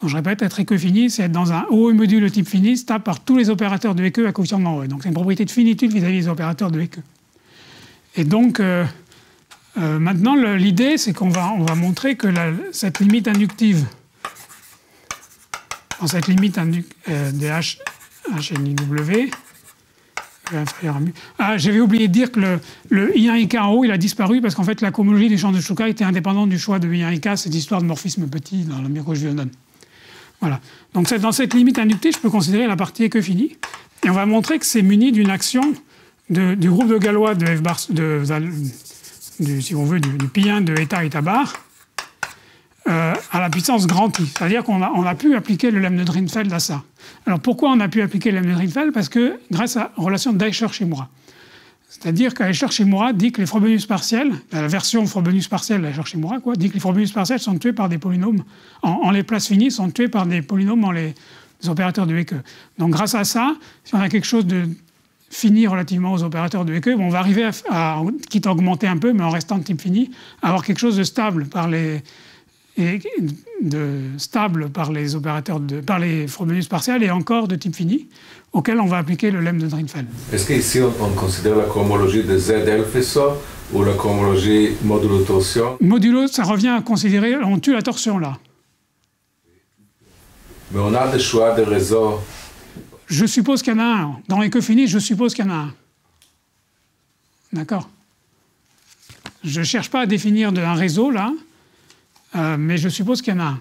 Donc je répète, être éque fini, c'est être dans un OE module de type fini, stable par tous les opérateurs de éque à coefficient dans OE. Donc c'est une propriété de finitude vis-à-vis -vis des opérateurs de éque. Et donc, euh, euh, maintenant, l'idée, c'est qu'on va, on va montrer que la, cette limite inductive, dans cette limite euh, des H, HNIW, mu. Ah, j'avais oublié de dire que le, le I1 IK en haut, il a disparu parce qu'en fait, la cohomologie du champ de Shtuka était indépendante du choix de I1 IK, cette histoire de morphisme petit dans le micro donne. Voilà. Donc dans cette limite inductée, je peux considérer la partie que finie. Et on va montrer que c'est muni d'une action de, du groupe de Galois de F bar, de, du, si on veut, du, du pi 1 de eta eta bar euh, à la puissance grand I. C'est-à-dire qu'on a, on a pu appliquer le lemme de Drinfeld à ça. Alors pourquoi on a pu appliquer le lemme de Drinfeld Parce que grâce à la relation d'Eicher-Shimura. C'est-à-dire qu'Eicher-Shimura dit que les Frobenius partiels, la version Frobenius partielle d'Eicher-Shimura, quoi, dit que les Frobenius partiels sont tués par des polynômes, en, les places finies, sont tués par des polynômes en les, opérateurs de Hecke. Donc grâce à ça, si on a quelque chose de fini relativement aux opérateurs de Hecke, on va arriver à, à, quitte à augmenter un peu, mais en restant de type fini, à avoir quelque chose de stable par les, et de stable par les opérateurs de, par les Frobenius partiels et encore de type fini, auquel on va appliquer le lemme de Drinfeld. Est-ce qu'ici on, on, considère la cohomologie de fait ça ou la cohomologie modulo torsion? Modulo, ça revient à considérer, on tue la torsion là. Mais on a des choix de réseaux. Je suppose qu'il y en a un. Dans finis, je suppose qu'il y en a un. D'accord Je ne cherche pas à définir un réseau là. Euh, mais je suppose qu'il y en a un.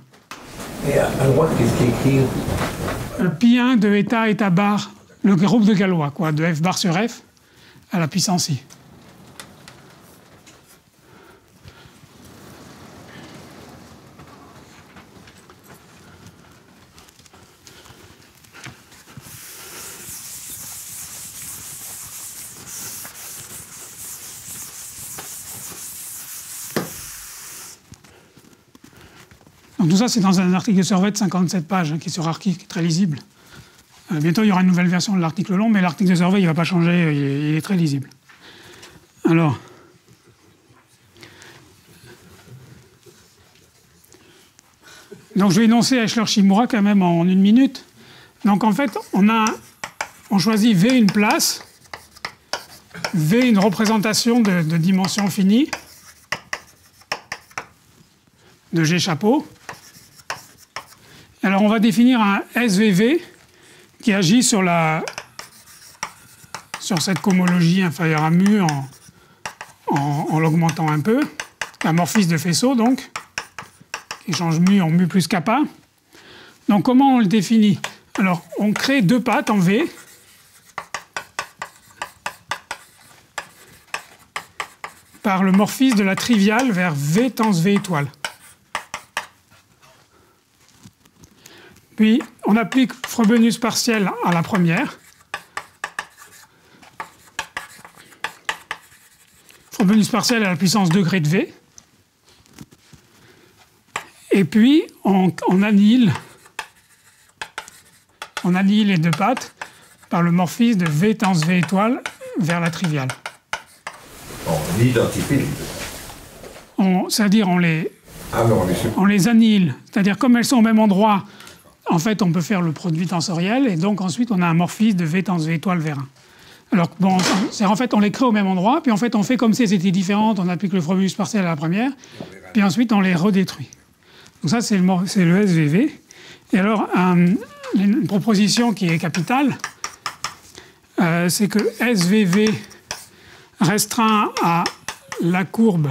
Et à, droite, qu'est-ce qui est écrit Le pi 1 de eta eta bar, le groupe de Galois, quoi, de f bar sur f à la puissance i. Donc tout ça, c'est dans un article de Servet de 57 pages, hein, qui est sur Archi, qui est très lisible. Euh, bientôt, il y aura une nouvelle version de l'article long, mais l'article de Servet, il ne va pas changer, il est, il est, très lisible. Alors... Donc je vais énoncer Eichler-Shimura quand même en une minute. Donc en fait, on, a, on choisit V une place, V une représentation de dimension finie, de G chapeau. Alors on va définir un SVV qui agit sur, cette cohomologie inférieure à mu en, en, en l'augmentant un peu. Un morphisme de faisceau donc, qui change mu en mu plus kappa. Donc comment on le définit? Alors on crée deux pattes en V. par le morphisme de la triviale vers V tens V étoile. Puis on applique Frobenius partiel à la première. Frobenius partiel à la puissance degré de V. Et puis on, on annihile, on annihile les deux pattes par le morphisme de V tens V étoile vers la triviale. On identifie. C'est-à-dire on les, ah, mais on, les... on les annihile. C'est-à-dire comme elles sont au même endroit, en fait, on peut faire le produit tensoriel, et donc ensuite, on a un morphisme de V tens V étoile vers 1. Alors, bon, c'est en fait, on les crée au même endroit, puis en fait, on fait comme si elles étaient différentes, on applique le Frobenius partiel à la première, puis ensuite, on les redétruit. Donc ça, c'est le, SVV. Et alors, une proposition qui est capitale, euh, c'est que SVV restreint à la courbe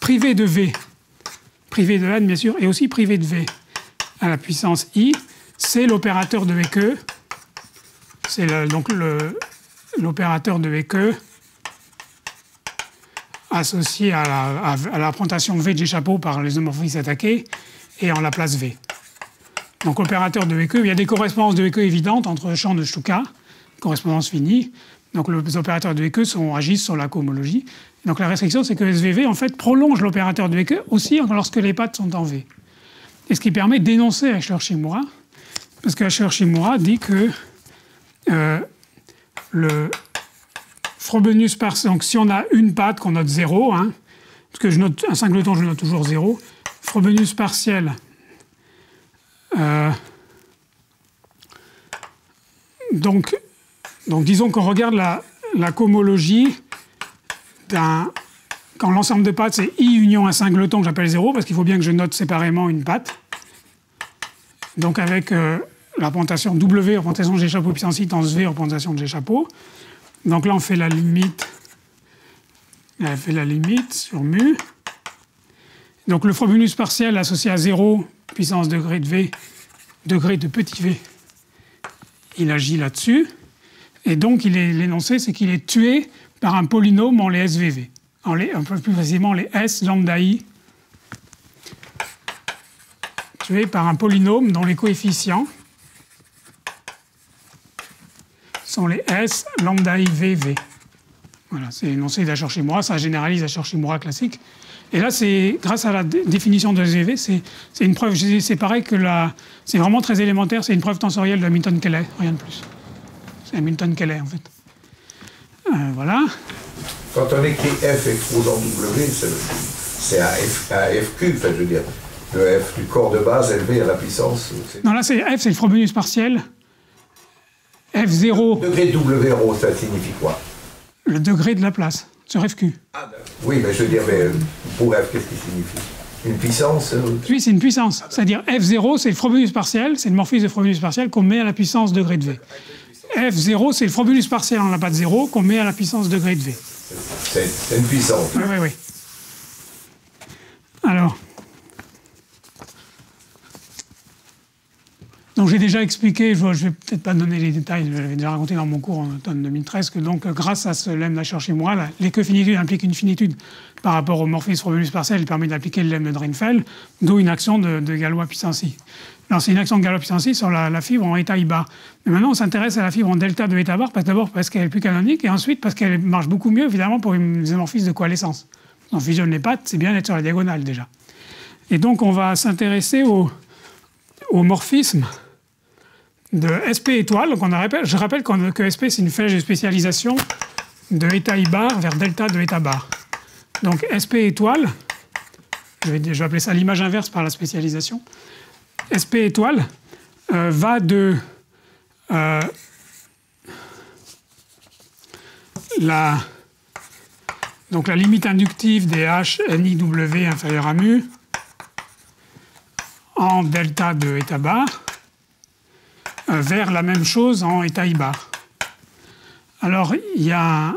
privée de V, privée de N, bien sûr, et aussi privée de V, à la puissance i, c'est l'opérateur de Hecke. C'est donc l'opérateur de associé à la, V G chapeau par les homomorphismes attaqués et en la place V. Donc l'opérateur de Hecke, il y a des correspondances de Hecke évidentes entre le champ de Stuka, correspondance finie. Donc les opérateurs de Hecke sont, agissent sur la cohomologie. Donc la restriction, c'est que SVV en fait prolonge l'opérateur de Hecke aussi lorsque les pattes sont en V. Et ce qui permet d'énoncer Eichler Shimura, parce que Eichler Shimura dit que euh, le Frobenius partiel, donc si on a une patte qu'on note 0, hein, parce que je note un singleton, je note toujours 0, Frobenius partiel. Euh, donc, disons qu'on regarde la, la cohomologie d'un quand l'ensemble de pattes, c'est I union un singleton que j'appelle 0, parce qu'il faut bien que je note séparément une patte. Donc avec euh, la représentation W, représentation G chapeau puissance i, dans V, représentation de G chapeau. Donc là, on fait la limite. Fait la limite sur mu. Donc le frobunus partiel associé à 0, puissance degré de V, degré de petit v, il agit là-dessus. Et donc l'énoncé, c'est qu'il est tué par un polynôme en les SVV. En les, un peu plus précisément les S lambda i, tué par un polynôme dont les coefficients sont les S lambda i VV. Voilà, c'est l'énoncé d'Achor-Shimura, ça généralise Achor-Shimura classique. Et là, c'est grâce à la définition de SVV, c'est une preuve, c'est pareil que la. C'est vraiment très élémentaire, c'est une preuve tensorielle de Hamilton-Kelly, rien de plus. C'est Hamilton-Kelly, en fait. Euh, voilà. Quand on écrit F exposant W, c'est à, FQ, enfin, je veux dire, le F du corps de base élevé à la puissance. Non, là, c'est F, c'est le Frobenius partiel. F0. Le degré de W rho, ça signifie quoi? Le degré de la place, sur FQ. Ah, oui, mais je veux dire, mais pour F, qu'est-ce qu'il signifie? Une puissance euh, Oui, c'est une puissance. C'est-à-dire F0, c'est le Frobenius partiel, c'est le morphisme de Frobenius partiel qu'on met à la puissance degré de V. F0, c'est le Frobenius partiel en la pas de 0 qu'on met à la puissance degré de V. C'est une puissance. Oui, oui, oui. Alors. Donc j'ai déjà expliqué, je ne vais peut-être pas donner les détails, je l'avais déjà raconté dans mon cours en automne 2013, que donc grâce à ce lemme d'Achor-Shimura, l'écofinitude implique une finitude par rapport au morphisme Frobenius partiel, il permet d'appliquer le lemme de Drinfeld, d'où une action de, de Galois puissance I. Alors c'est une action de I sur la, fibre en état I bar. Mais maintenant on s'intéresse à la fibre en delta de état bar, d'abord parce qu'elle est plus canonique, et ensuite parce qu'elle marche beaucoup mieux évidemment pour une isomorphisme de coalescence. On fusionne les pattes, c'est bien d'être sur la diagonale déjà. Et donc on va s'intéresser au, morphisme de SP étoile. Donc on rappelle, je rappelle que SP, c'est une flèche de spécialisation de état I bar vers delta de état bar. Donc SP étoile, je vais, appeler ça l'image inverse par la spécialisation. SP étoile euh, va de euh, la, donc la limite inductive des H NIW inférieur à mu en delta de état bar euh, vers la même chose en état I bar. Alors, il y a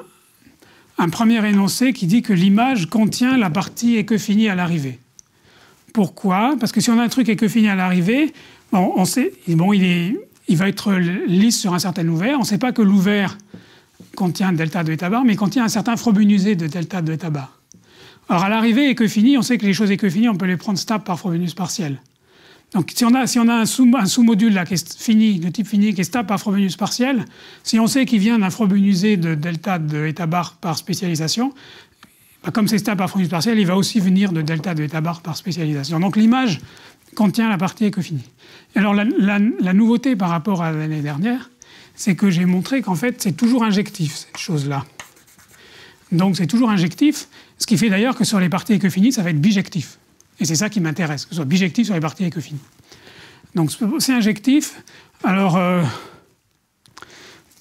un, premier énoncé qui dit que l'image contient la partie équefinie à l'arrivée. Pourquoi Parce que si on a un truc équefini à l'arrivée, bon, on sait, bon, il, est, il va être lisse sur un certain ouvert. On ne sait pas que l'ouvert contient delta de état bar, mais contient un certain frobunusé de delta de état bar. Alors à l'arrivée équefini, on sait que les choses équefinies, on peut les prendre stable par frobunus partiel. Donc si on a, si on a un, sous, un sous-module qui est fini, de type fini, qui est stable par Frobenius partiel, si on sait qu'il vient d'un Frobeniusé de delta de état bar par spécialisation, comme c'est stable par Frobenius partiel, il va aussi venir de delta de état bar par spécialisation. Donc l'image contient la partie écofinie. Alors la, la, nouveauté par rapport à l'année dernière, c'est que j'ai montré qu'en fait c'est toujours injectif cette chose-là. Donc c'est toujours injectif, ce qui fait d'ailleurs que sur les parties écofinies, ça va être bijectif. Et c'est ça qui m'intéresse, que ce soit bijectif sur les parties écofines. Donc c'est injectif. Alors, euh,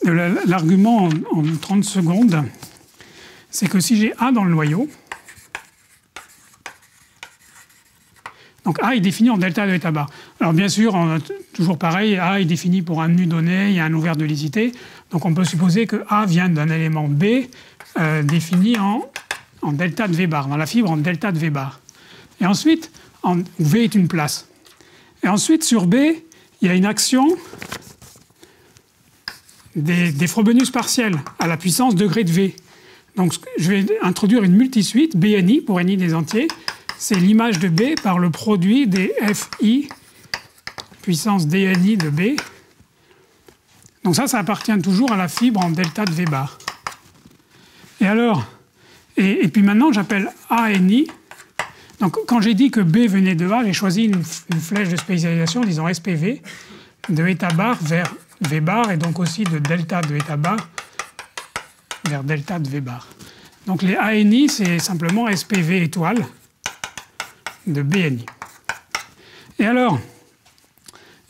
l'argument en, 30 secondes, c'est que si j'ai A dans le noyau, donc A est défini en delta de état bar. Alors bien sûr, on a toujours pareil, A est défini pour un nu donné, il y a un ouvert de licité. Donc on peut supposer que A vient d'un élément B euh, défini en, en delta de V bar, dans la fibre en delta de V bar. Et ensuite, en, V est une place. Et ensuite, sur B, il y a une action des, des Frobenius partiels à la puissance degré de V. Donc, je vais introduire une multisuite, BNI, pour NI des entiers. C'est l'image de B par le produit des FI, puissance DNI de B. Donc ça, ça appartient toujours à la fibre en delta de V bar. Et alors, et, puis maintenant, j'appelle ANI donc, quand j'ai dit que B venait de A, j'ai choisi une, flèche de spécialisation, disons SPV, de état bar vers V bar, et donc aussi de delta de état bar vers delta de V bar. Donc les ANI, c'est simplement SPV étoile de BNI. Et alors,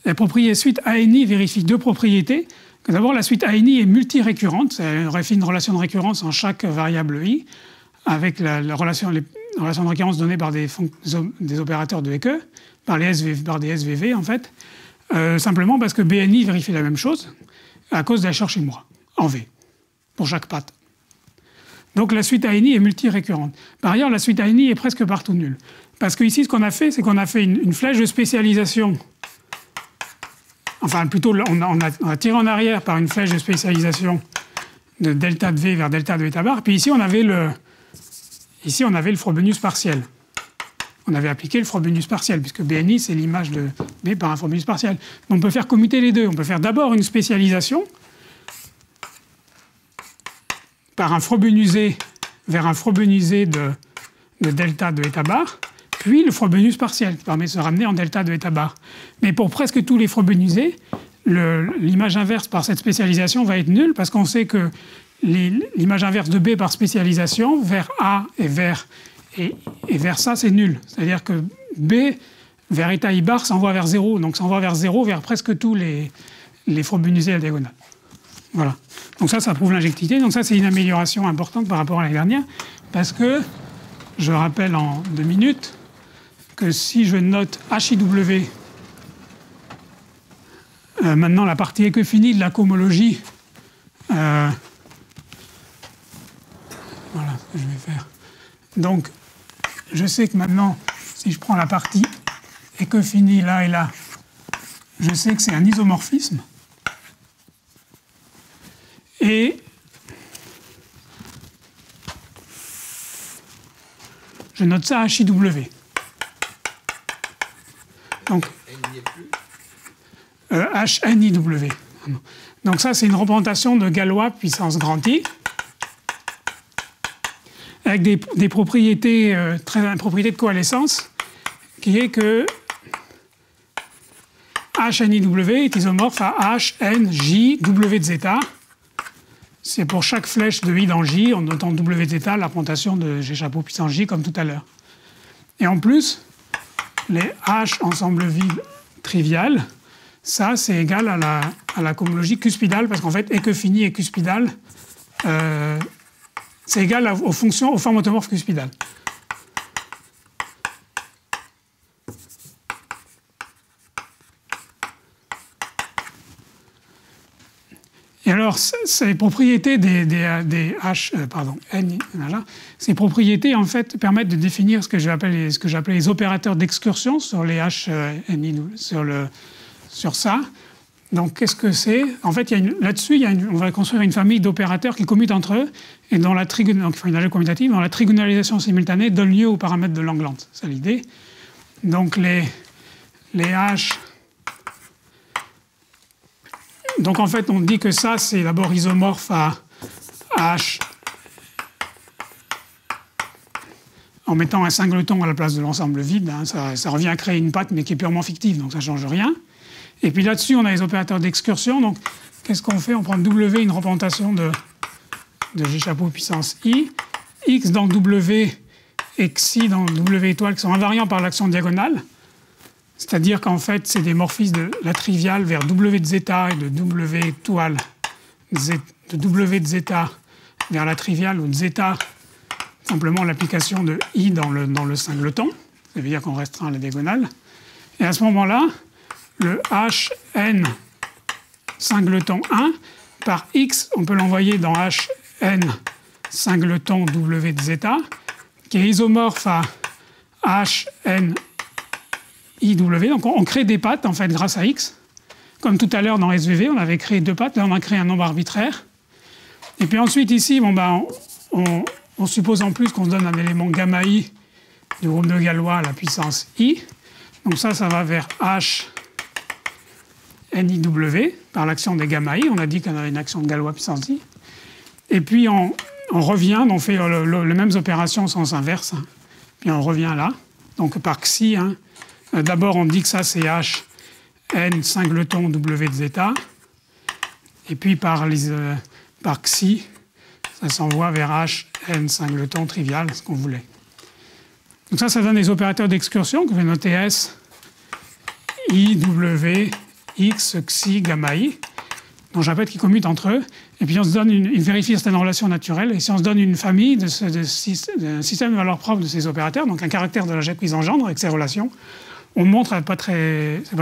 la propriété suite ANI vérifie deux propriétés. D'abord, la suite ANI est multirécurrente, elle fait une relation de récurrence en chaque variable i, avec la, la relation, de récurrence donnée par des, des opérateurs de Hecke, par, les des SVV en fait. euh, simplement parce que BNI vérifie la même chose à cause de la chez moi, en V, pour chaque patte. Donc la suite ANI est multi-récurrente. Par ailleurs, la suite ANI est presque partout nulle. Parce qu'ici, ce qu'on a fait, c'est qu'on a fait une, flèche de spécialisation. Enfin, plutôt, on a, tiré en arrière par une flèche de spécialisation de delta de V vers delta de bêta bar. Puis ici, on avait le, ici, on avait le Frobenius partiel. On avait appliqué le Frobenius partiel, puisque BNI, c'est l'image de B par un Frobenius partiel. on peut faire commuter les deux. On peut faire d'abord une spécialisation par un Frobeniusé vers un Frobeniusé de, de delta de eta bar, puis le Frobenius partiel, qui permet de se ramener en delta de eta bar. Mais pour presque tous les Frobeniusés, l'image inverse par cette spécialisation va être nulle, parce qu'on sait que l'image inverse de B par spécialisation vers A et vers, et, vers ça, c'est nul. C'est-à-dire que B vers eta I bar s'envoie vers 0, donc s'envoie vers 0 vers presque tous les, les Frobeniusés à la diagonale. Voilà. Donc ça, ça prouve l'injectivité. Donc ça, c'est une amélioration importante par rapport à l'année dernière, parce que, je rappelle en deux minutes, que si je note HIW, euh, maintenant la partie est que finie de la cohomologie, euh, voilà ce que je vais faire. Donc, je sais que maintenant, si je prends la partie et que finie là et là, je sais que c'est un isomorphisme. Et je note ça HIW. Donc, euh, HNIW. Donc ça, c'est une représentation de Galois puissance grand I, avec des, propriétés, euh, très, propriétés de coalescence, qui est que HNIW est isomorphe à HNJW zeta, c'est pour chaque flèche de i dans j, en notant w θ, la représentation de g chapeau puissance j, comme tout à l'heure. Et en plus, les h ensemble vide trivial, ça, c'est égal à la, à la cohomologie cuspidale, parce qu'en fait, et que fini et cuspidale, euh, c'est égal aux fonctions, aux formes automorphes cuspidales. Et alors, ces propriétés des, des, H, euh, pardon, N, ces propriétés, en fait, permettent de définir ce que j'appelle ce j'appelais les opérateurs d'excursion sur les H, euh, N, sur, le, sur ça. Donc, qu'est-ce que c'est? En fait, là-dessus, on va construire une famille d'opérateurs qui commutent entre eux, et dans la, donc, une commutative, dans la trigonalisation simultanée donne lieu aux paramètres de Langland. C'est l'idée. Donc, les, les H donc en fait, on dit que ça, c'est d'abord isomorphe à H en mettant un singleton à la place de l'ensemble vide. Hein. ça, revient à créer une patte, mais qui est purement fictive, donc ça ne change rien. Et puis là-dessus, on a les opérateurs d'excursion. Donc qu'est-ce qu'on fait? On prend W, une représentation de, de G chapeau puissance I, X dans W et Xi dans W étoile qui sont invariants par l'action diagonale. C'est-à-dire qu'en fait, c'est des morphismes de la triviale vers W de zeta et de W étoile de W de zeta vers la triviale ou de zeta, simplement l'application de I dans le, dans le singleton. Ça veut dire qu'on restreint la diagonale. Et à ce moment-là, le HN singleton 1 par X, on peut l'envoyer dans HN singleton W de zeta, qui est isomorphe à HN Donc on, crée des pattes en fait grâce à X. Comme tout à l'heure dans SVV, on avait créé deux pattes, là on a créé un nombre arbitraire. Et puis ensuite ici, ben, on, suppose en plus qu'on donne un élément gamma i du groupe de Galois à la puissance i. Donc ça, ça va vers H NIW par l'action des gamma i. On a dit qu'on avait une action de Galois puissance i. Et puis on, revient, on fait les mêmes opérations au sens inverse. Puis on revient là. Donc par xi, hein, d'abord, on dit que ça, c'est H, N, singleton, W de zeta. Et puis, par, les, euh, par xi, ça s'envoie vers H, N, singleton, trivial, ce qu'on voulait. Donc ça, ça donne des opérateurs d'excursion que je vais noter S, I, W, X, Xi, gamma I, dont j'appelle qui commutent entre eux. Et puis on se donne une, une vérifie certaines relations naturelles. Et si on se donne une famille de, de, de système de valeurs propres de ces opérateurs, donc un caractère de la jet qu'ils engendrent avec ces relations, on montre, c'est pas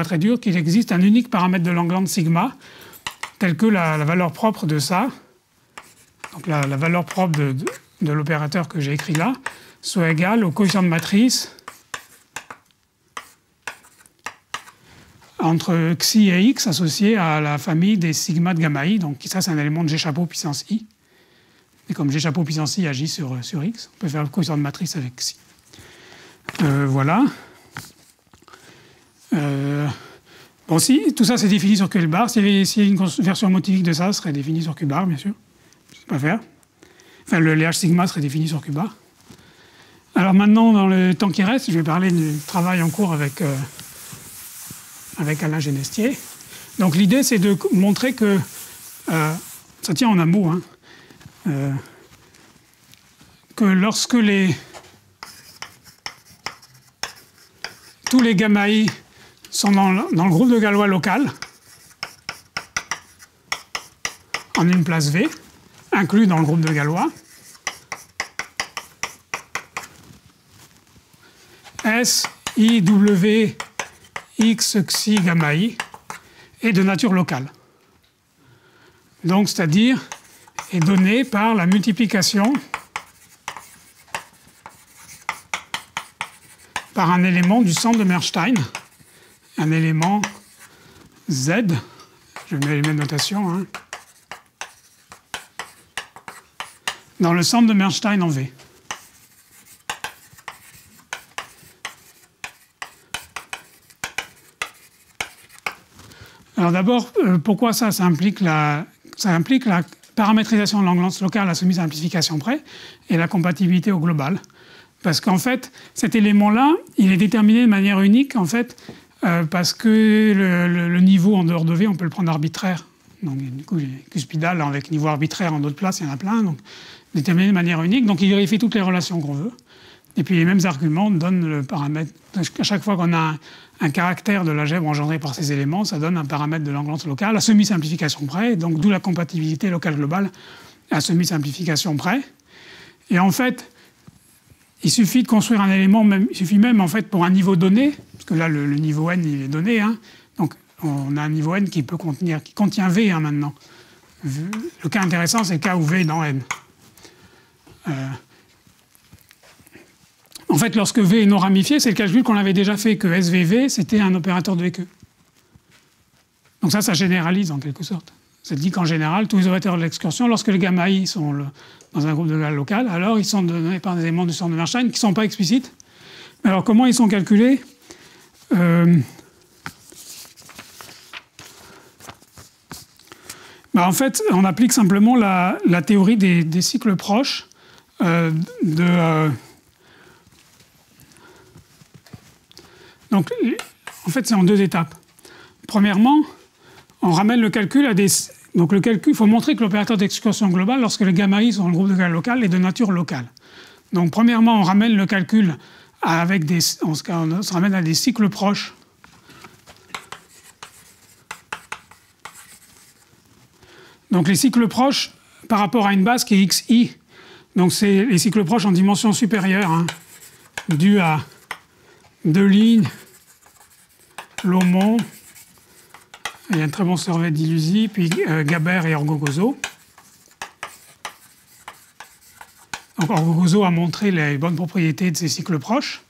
très dur, qu'il existe un unique paramètre de Langland sigma, tel que la, valeur propre de ça, donc la, valeur propre de, de l'opérateur que j'ai écrit là, soit égale au coefficient de matrice entre xi et x associé à la famille des sigma de gamma i. Donc ça, c'est un élément de g chapeau puissance i. Et comme g chapeau puissance i agit sur, sur x, on peut faire le coefficient de matrice avec xi. Euh, voilà. Euh, bon, si tout ça c'est défini sur QLBAR, si y a une version motivique de ça, serait défini sur QBAR, bien sûr. Je ne sais pas faire. Enfin, le H sigma serait défini sur QBAR. Alors maintenant, dans le temps qui reste, je vais parler du travail en cours avec, euh, avec Alain Genestier. Donc l'idée, c'est de montrer que euh, ça tient en un mot, hein, que lorsque les tous les gamma i sont dans, le groupe de Galois local, en une place V, inclus dans le groupe de Galois, S, I, W, X, Xi, gamma I est de nature locale. Donc, c'est-à-dire est donné par la multiplication par un élément du centre de Merstein, un élément Z, je mets les mêmes notations, hein, dans le centre de Merstein en V. Alors d'abord, euh, pourquoi ça ça implique, la, ça implique la paramétrisation de l'angle locale à semi-simplification près et la compatibilité au global? Parce qu'en fait, cet élément-là, il est déterminé de manière unique, en fait, euh, parce que le, niveau en dehors de V, on peut le prendre arbitraire. Donc, du coup, cuspidal avec niveau arbitraire en d'autres places, il y en a plein. Donc, déterminé de manière unique. Donc, il vérifie toutes les relations qu'on veut. Et puis, les mêmes arguments donnent le paramètre. À chaque fois qu'on a un caractère de l'algèbre engendré par ces éléments, ça donne un paramètre de l'angle locale à semi-simplification près, donc d'où la compatibilité locale globale à semi-simplification près. Et en fait, il suffit de construire un élément, il suffit même en fait pour un niveau donné, parce que là le, niveau n il est donné, hein, donc on a un niveau n qui peut contenir, qui contient v hein, maintenant. Le cas intéressant, c'est le cas où v est dans n. Euh, en fait, lorsque V est non ramifié, c'est le calcul qu'on avait déjà fait, que SVV, c'était un opérateur de VQ. Donc ça, ça généralise en quelque sorte. Ça dit qu'en général, tous les opérateurs de l'excursion, lorsque les gamma i sont dans un groupe de local, alors ils sont donnés par des éléments du centre de Bernstein qui ne sont pas explicites. Alors comment ils sont calculés euh, bah, En fait, on applique simplement la, théorie des, cycles proches euh, de... Euh, Donc, en fait, c'est en deux étapes. Premièrement, on ramène le calcul à des. Donc, le calcul, il faut montrer que l'opérateur d'excursion globale, lorsque les gamma i sont dans le groupe de local local, est de nature locale. Donc, premièrement, on ramène le calcul avec des. On se ramène à des cycles proches. Donc, les cycles proches par rapport à une base qui est xi. Donc, c'est les cycles proches en dimension supérieure, hein, à deux lignes, Lomont, il y a un très bon survey d'Illusi, puis euh, Gabert et Orgogozo. Donc Orgogozo a montré les bonnes propriétés de ces cycles proches.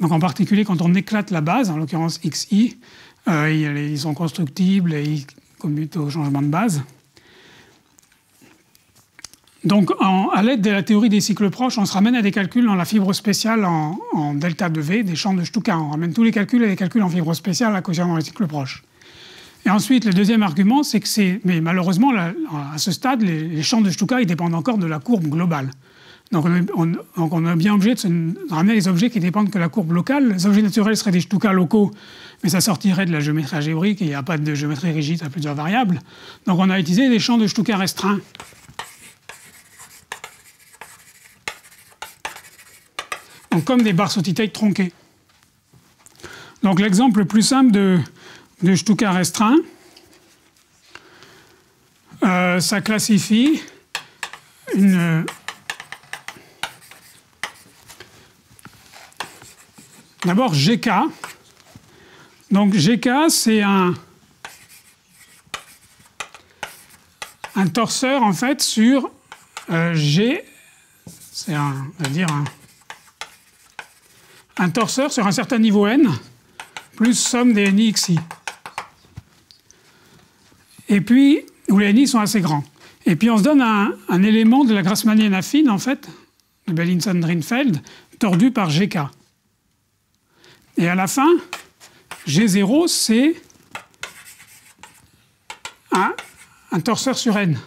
Donc en particulier quand on éclate la base, en l'occurrence XI, euh, ils sont constructibles et ils commutent au changement de base. Donc, à l'aide de la théorie des cycles proches, on se ramène à des calculs dans la fibre spéciale en, delta de V, des champs de Stuka. On ramène tous les calculs à des calculs en fibre spéciale à dans les cycles proches. Et ensuite, le deuxième argument, c'est que c'est. Mais malheureusement, à ce stade, les, champs de Stuka, dépendent encore de la courbe globale. Donc on, est bien obligé de ramener les objets qui dépendent que de la courbe locale. Les objets naturels seraient des Stuka locaux, mais ça sortirait de la géométrie algébrique et il n'y a pas de géométrie rigide à plusieurs variables. Donc on a utilisé des champs de Stuka restreints. comme des barres tronquées. Donc l'exemple le plus simple de, de Stuka restreint, euh, ça classifie une, D'abord, GK, Donc GK, c'est un, un torseur en fait sur euh, G, c'est un, dire un, un torseur sur un certain niveau n, plus somme des ni xi. Et puis, où les ni sont assez grands. Et puis on se donne un, élément de la grassmannienne affine, en fait, de Bellinson-Drinfeld, tordu par GK. Et à la fin, G0, c'est un, un torseur sur n.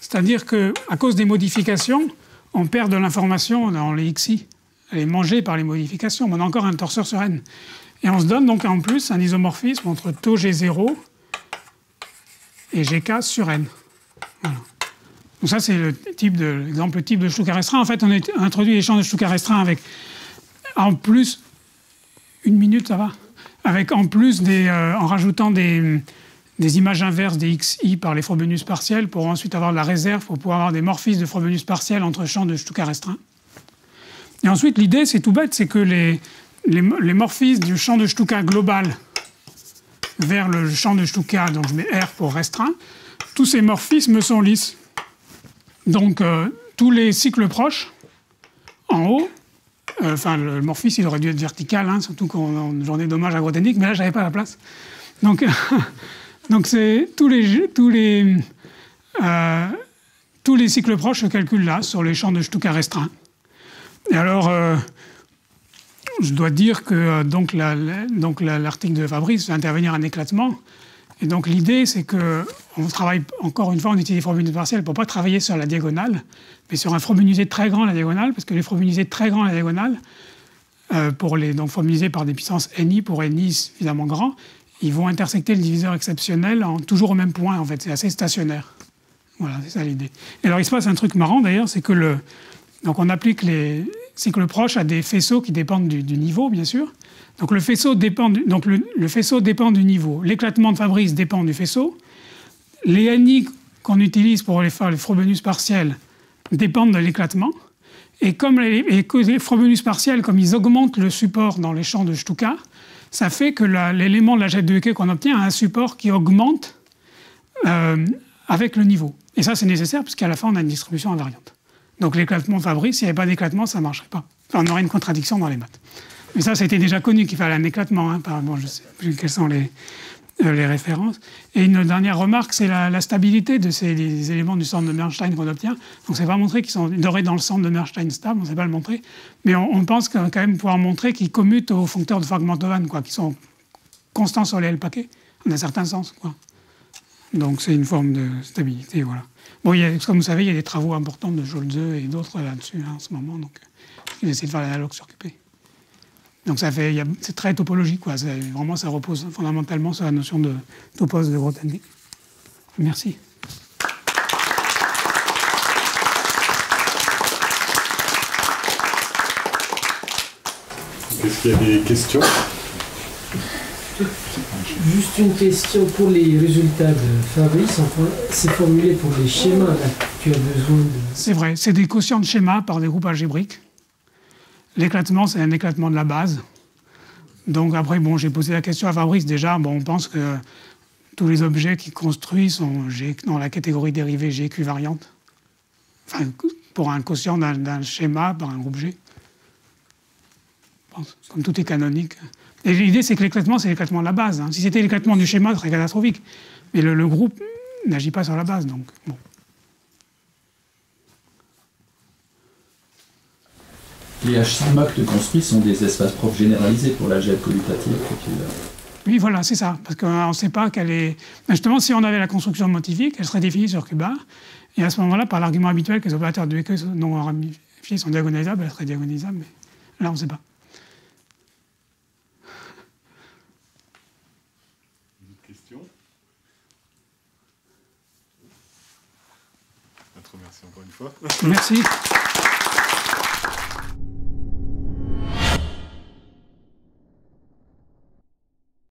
C'est-à-dire qu'à cause des modifications, on perd de l'information dans les xi. Elle est mangée par les modifications, mais on a encore un torseur sur n. Et on se donne donc en plus un isomorphisme entre taux G0 et GK sur n. Donc ça, c'est l'exemple type de Stuka restreint. En fait, on a introduit les champs de Stuka restreint avec en plus une minute, ça va. Avec en plus des, euh, en rajoutant des, des images inverses des xi par les Frobenius partiels pour ensuite avoir de la réserve pour pouvoir avoir des morphismes de Frobenius partiels entre champs de Stuka restreint. Et ensuite, l'idée, c'est tout bête, c'est que les, les, les, morphismes du champ de Stuka global vers le champ de Stuka, donc je mets R pour restreint, tous ces morphismes sont lisses. Donc, euh, tous les cycles proches, en haut, euh, enfin, le morphisme, il aurait dû être vertical, hein, surtout quand on journée d'hommage mais là, j'avais pas la place. <laughs> Donc, c'est tous les, tous les, euh, tous les cycles proches se calculent là, sur les champs de Stuka restreints. Et alors, je dois dire que euh, donc, la, la, donc l'article de Fabrice fait intervenir un éclatement. Et donc l'idée, c'est que on travaille encore une fois, on utilise les formules partielles pour pas travailler sur la diagonale, mais sur un formulisé très grand la diagonale, parce que les formulisés très grands la diagonale, euh, pour les donc formulisés par des puissances ni pour ni suffisamment grands, ils vont intersecter le diviseur exceptionnel toujours au même point. En fait, c'est assez stationnaire. Voilà, c'est ça l'idée. Et alors il se passe un truc marrant d'ailleurs, c'est que le donc on applique les cycles proches à des faisceaux qui dépendent du, niveau, bien sûr. Donc le faisceau dépend du, le, le niveau. L'éclatement de Fabrice dépend du faisceau. Les NI qu'on utilise pour les faire les Frobenius partiels dépendent de l'éclatement. Et comme les, et que partiels, comme ils augmentent le support dans les champs de Stuka, ça fait que l'élément de la jet de Hecke qu'on obtient a un support qui augmente euh, avec le niveau. Et ça, c'est nécessaire parce qu'à la fin, on a une distribution invariante. Donc l'éclatement de Fabrice, s'il n'y avait pas d'éclatement, ça ne marcherait pas. On aurait une contradiction dans les maths. Mais ça, c'était déjà connu qu'il fallait un éclatement. Hein, bon, je sais plus quelles sont les, euh, les références. Et une dernière remarque, c'est la, stabilité de ces éléments du centre de Bernstein qu'on obtient. Donc, c'est pas montré qu'ils sont dorés dans le centre de Bernstein stable, on ne sait pas le montrer. Mais on, on pense quand même pouvoir montrer qu'ils commutent aux foncteurs de Fragmentovan, quoi, qui sont constants sur les L paquets, en un certain sens. Quoi. Donc, c'est une forme de stabilité. Voilà. Bon, il comme vous savez, il y a des travaux importants de Scholze et d'autres là-dessus hein, en ce moment. Donc, ils essaient de faire l'analogue sur QP. Donc ça fait, c'est très topologique, quoi. Vraiment, ça repose fondamentalement sur la notion de topos de Grothendieck. Merci. Est-ce qu'il y a des questions? Juste une question pour les résultats de Fabrice. C'est formulé pour les schémas. Là, tu as besoin de. C'est vrai, c'est des quotients de schémas par des groupes algébriques. L'éclatement, c'est un éclatement de la base. Donc après, bon, j'ai posé la question à Fabrice. Déjà, bon, on pense que tous les objets qu'il construit sont dans la catégorie dérivée G équivariante. Enfin, pour un quotient d'un schéma par un groupe G. Comme tout est canonique. Et l'idée, c'est que l'éclatement, c'est l'éclatement de la base. Hein. Si c'était l'éclatement du schéma, ce serait catastrophique. Mais le, le groupe n'agit pas sur la base. Donc, bon. Les H-sigma que tu construis sont des espaces propres généralisés pour l'algèbre commutative. Oui, voilà, c'est ça. Parce qu'on ne sait pas qu'elle est. Justement, si on avait la construction motivique, elle serait définie sur Cuba. Et à ce moment-là, par l'argument habituel que les opérateurs de Hecke non ramifiés sont diagonalisables, elle serait diagonalisable. Mais là, on ne sait pas. Question Merci encore une Merci.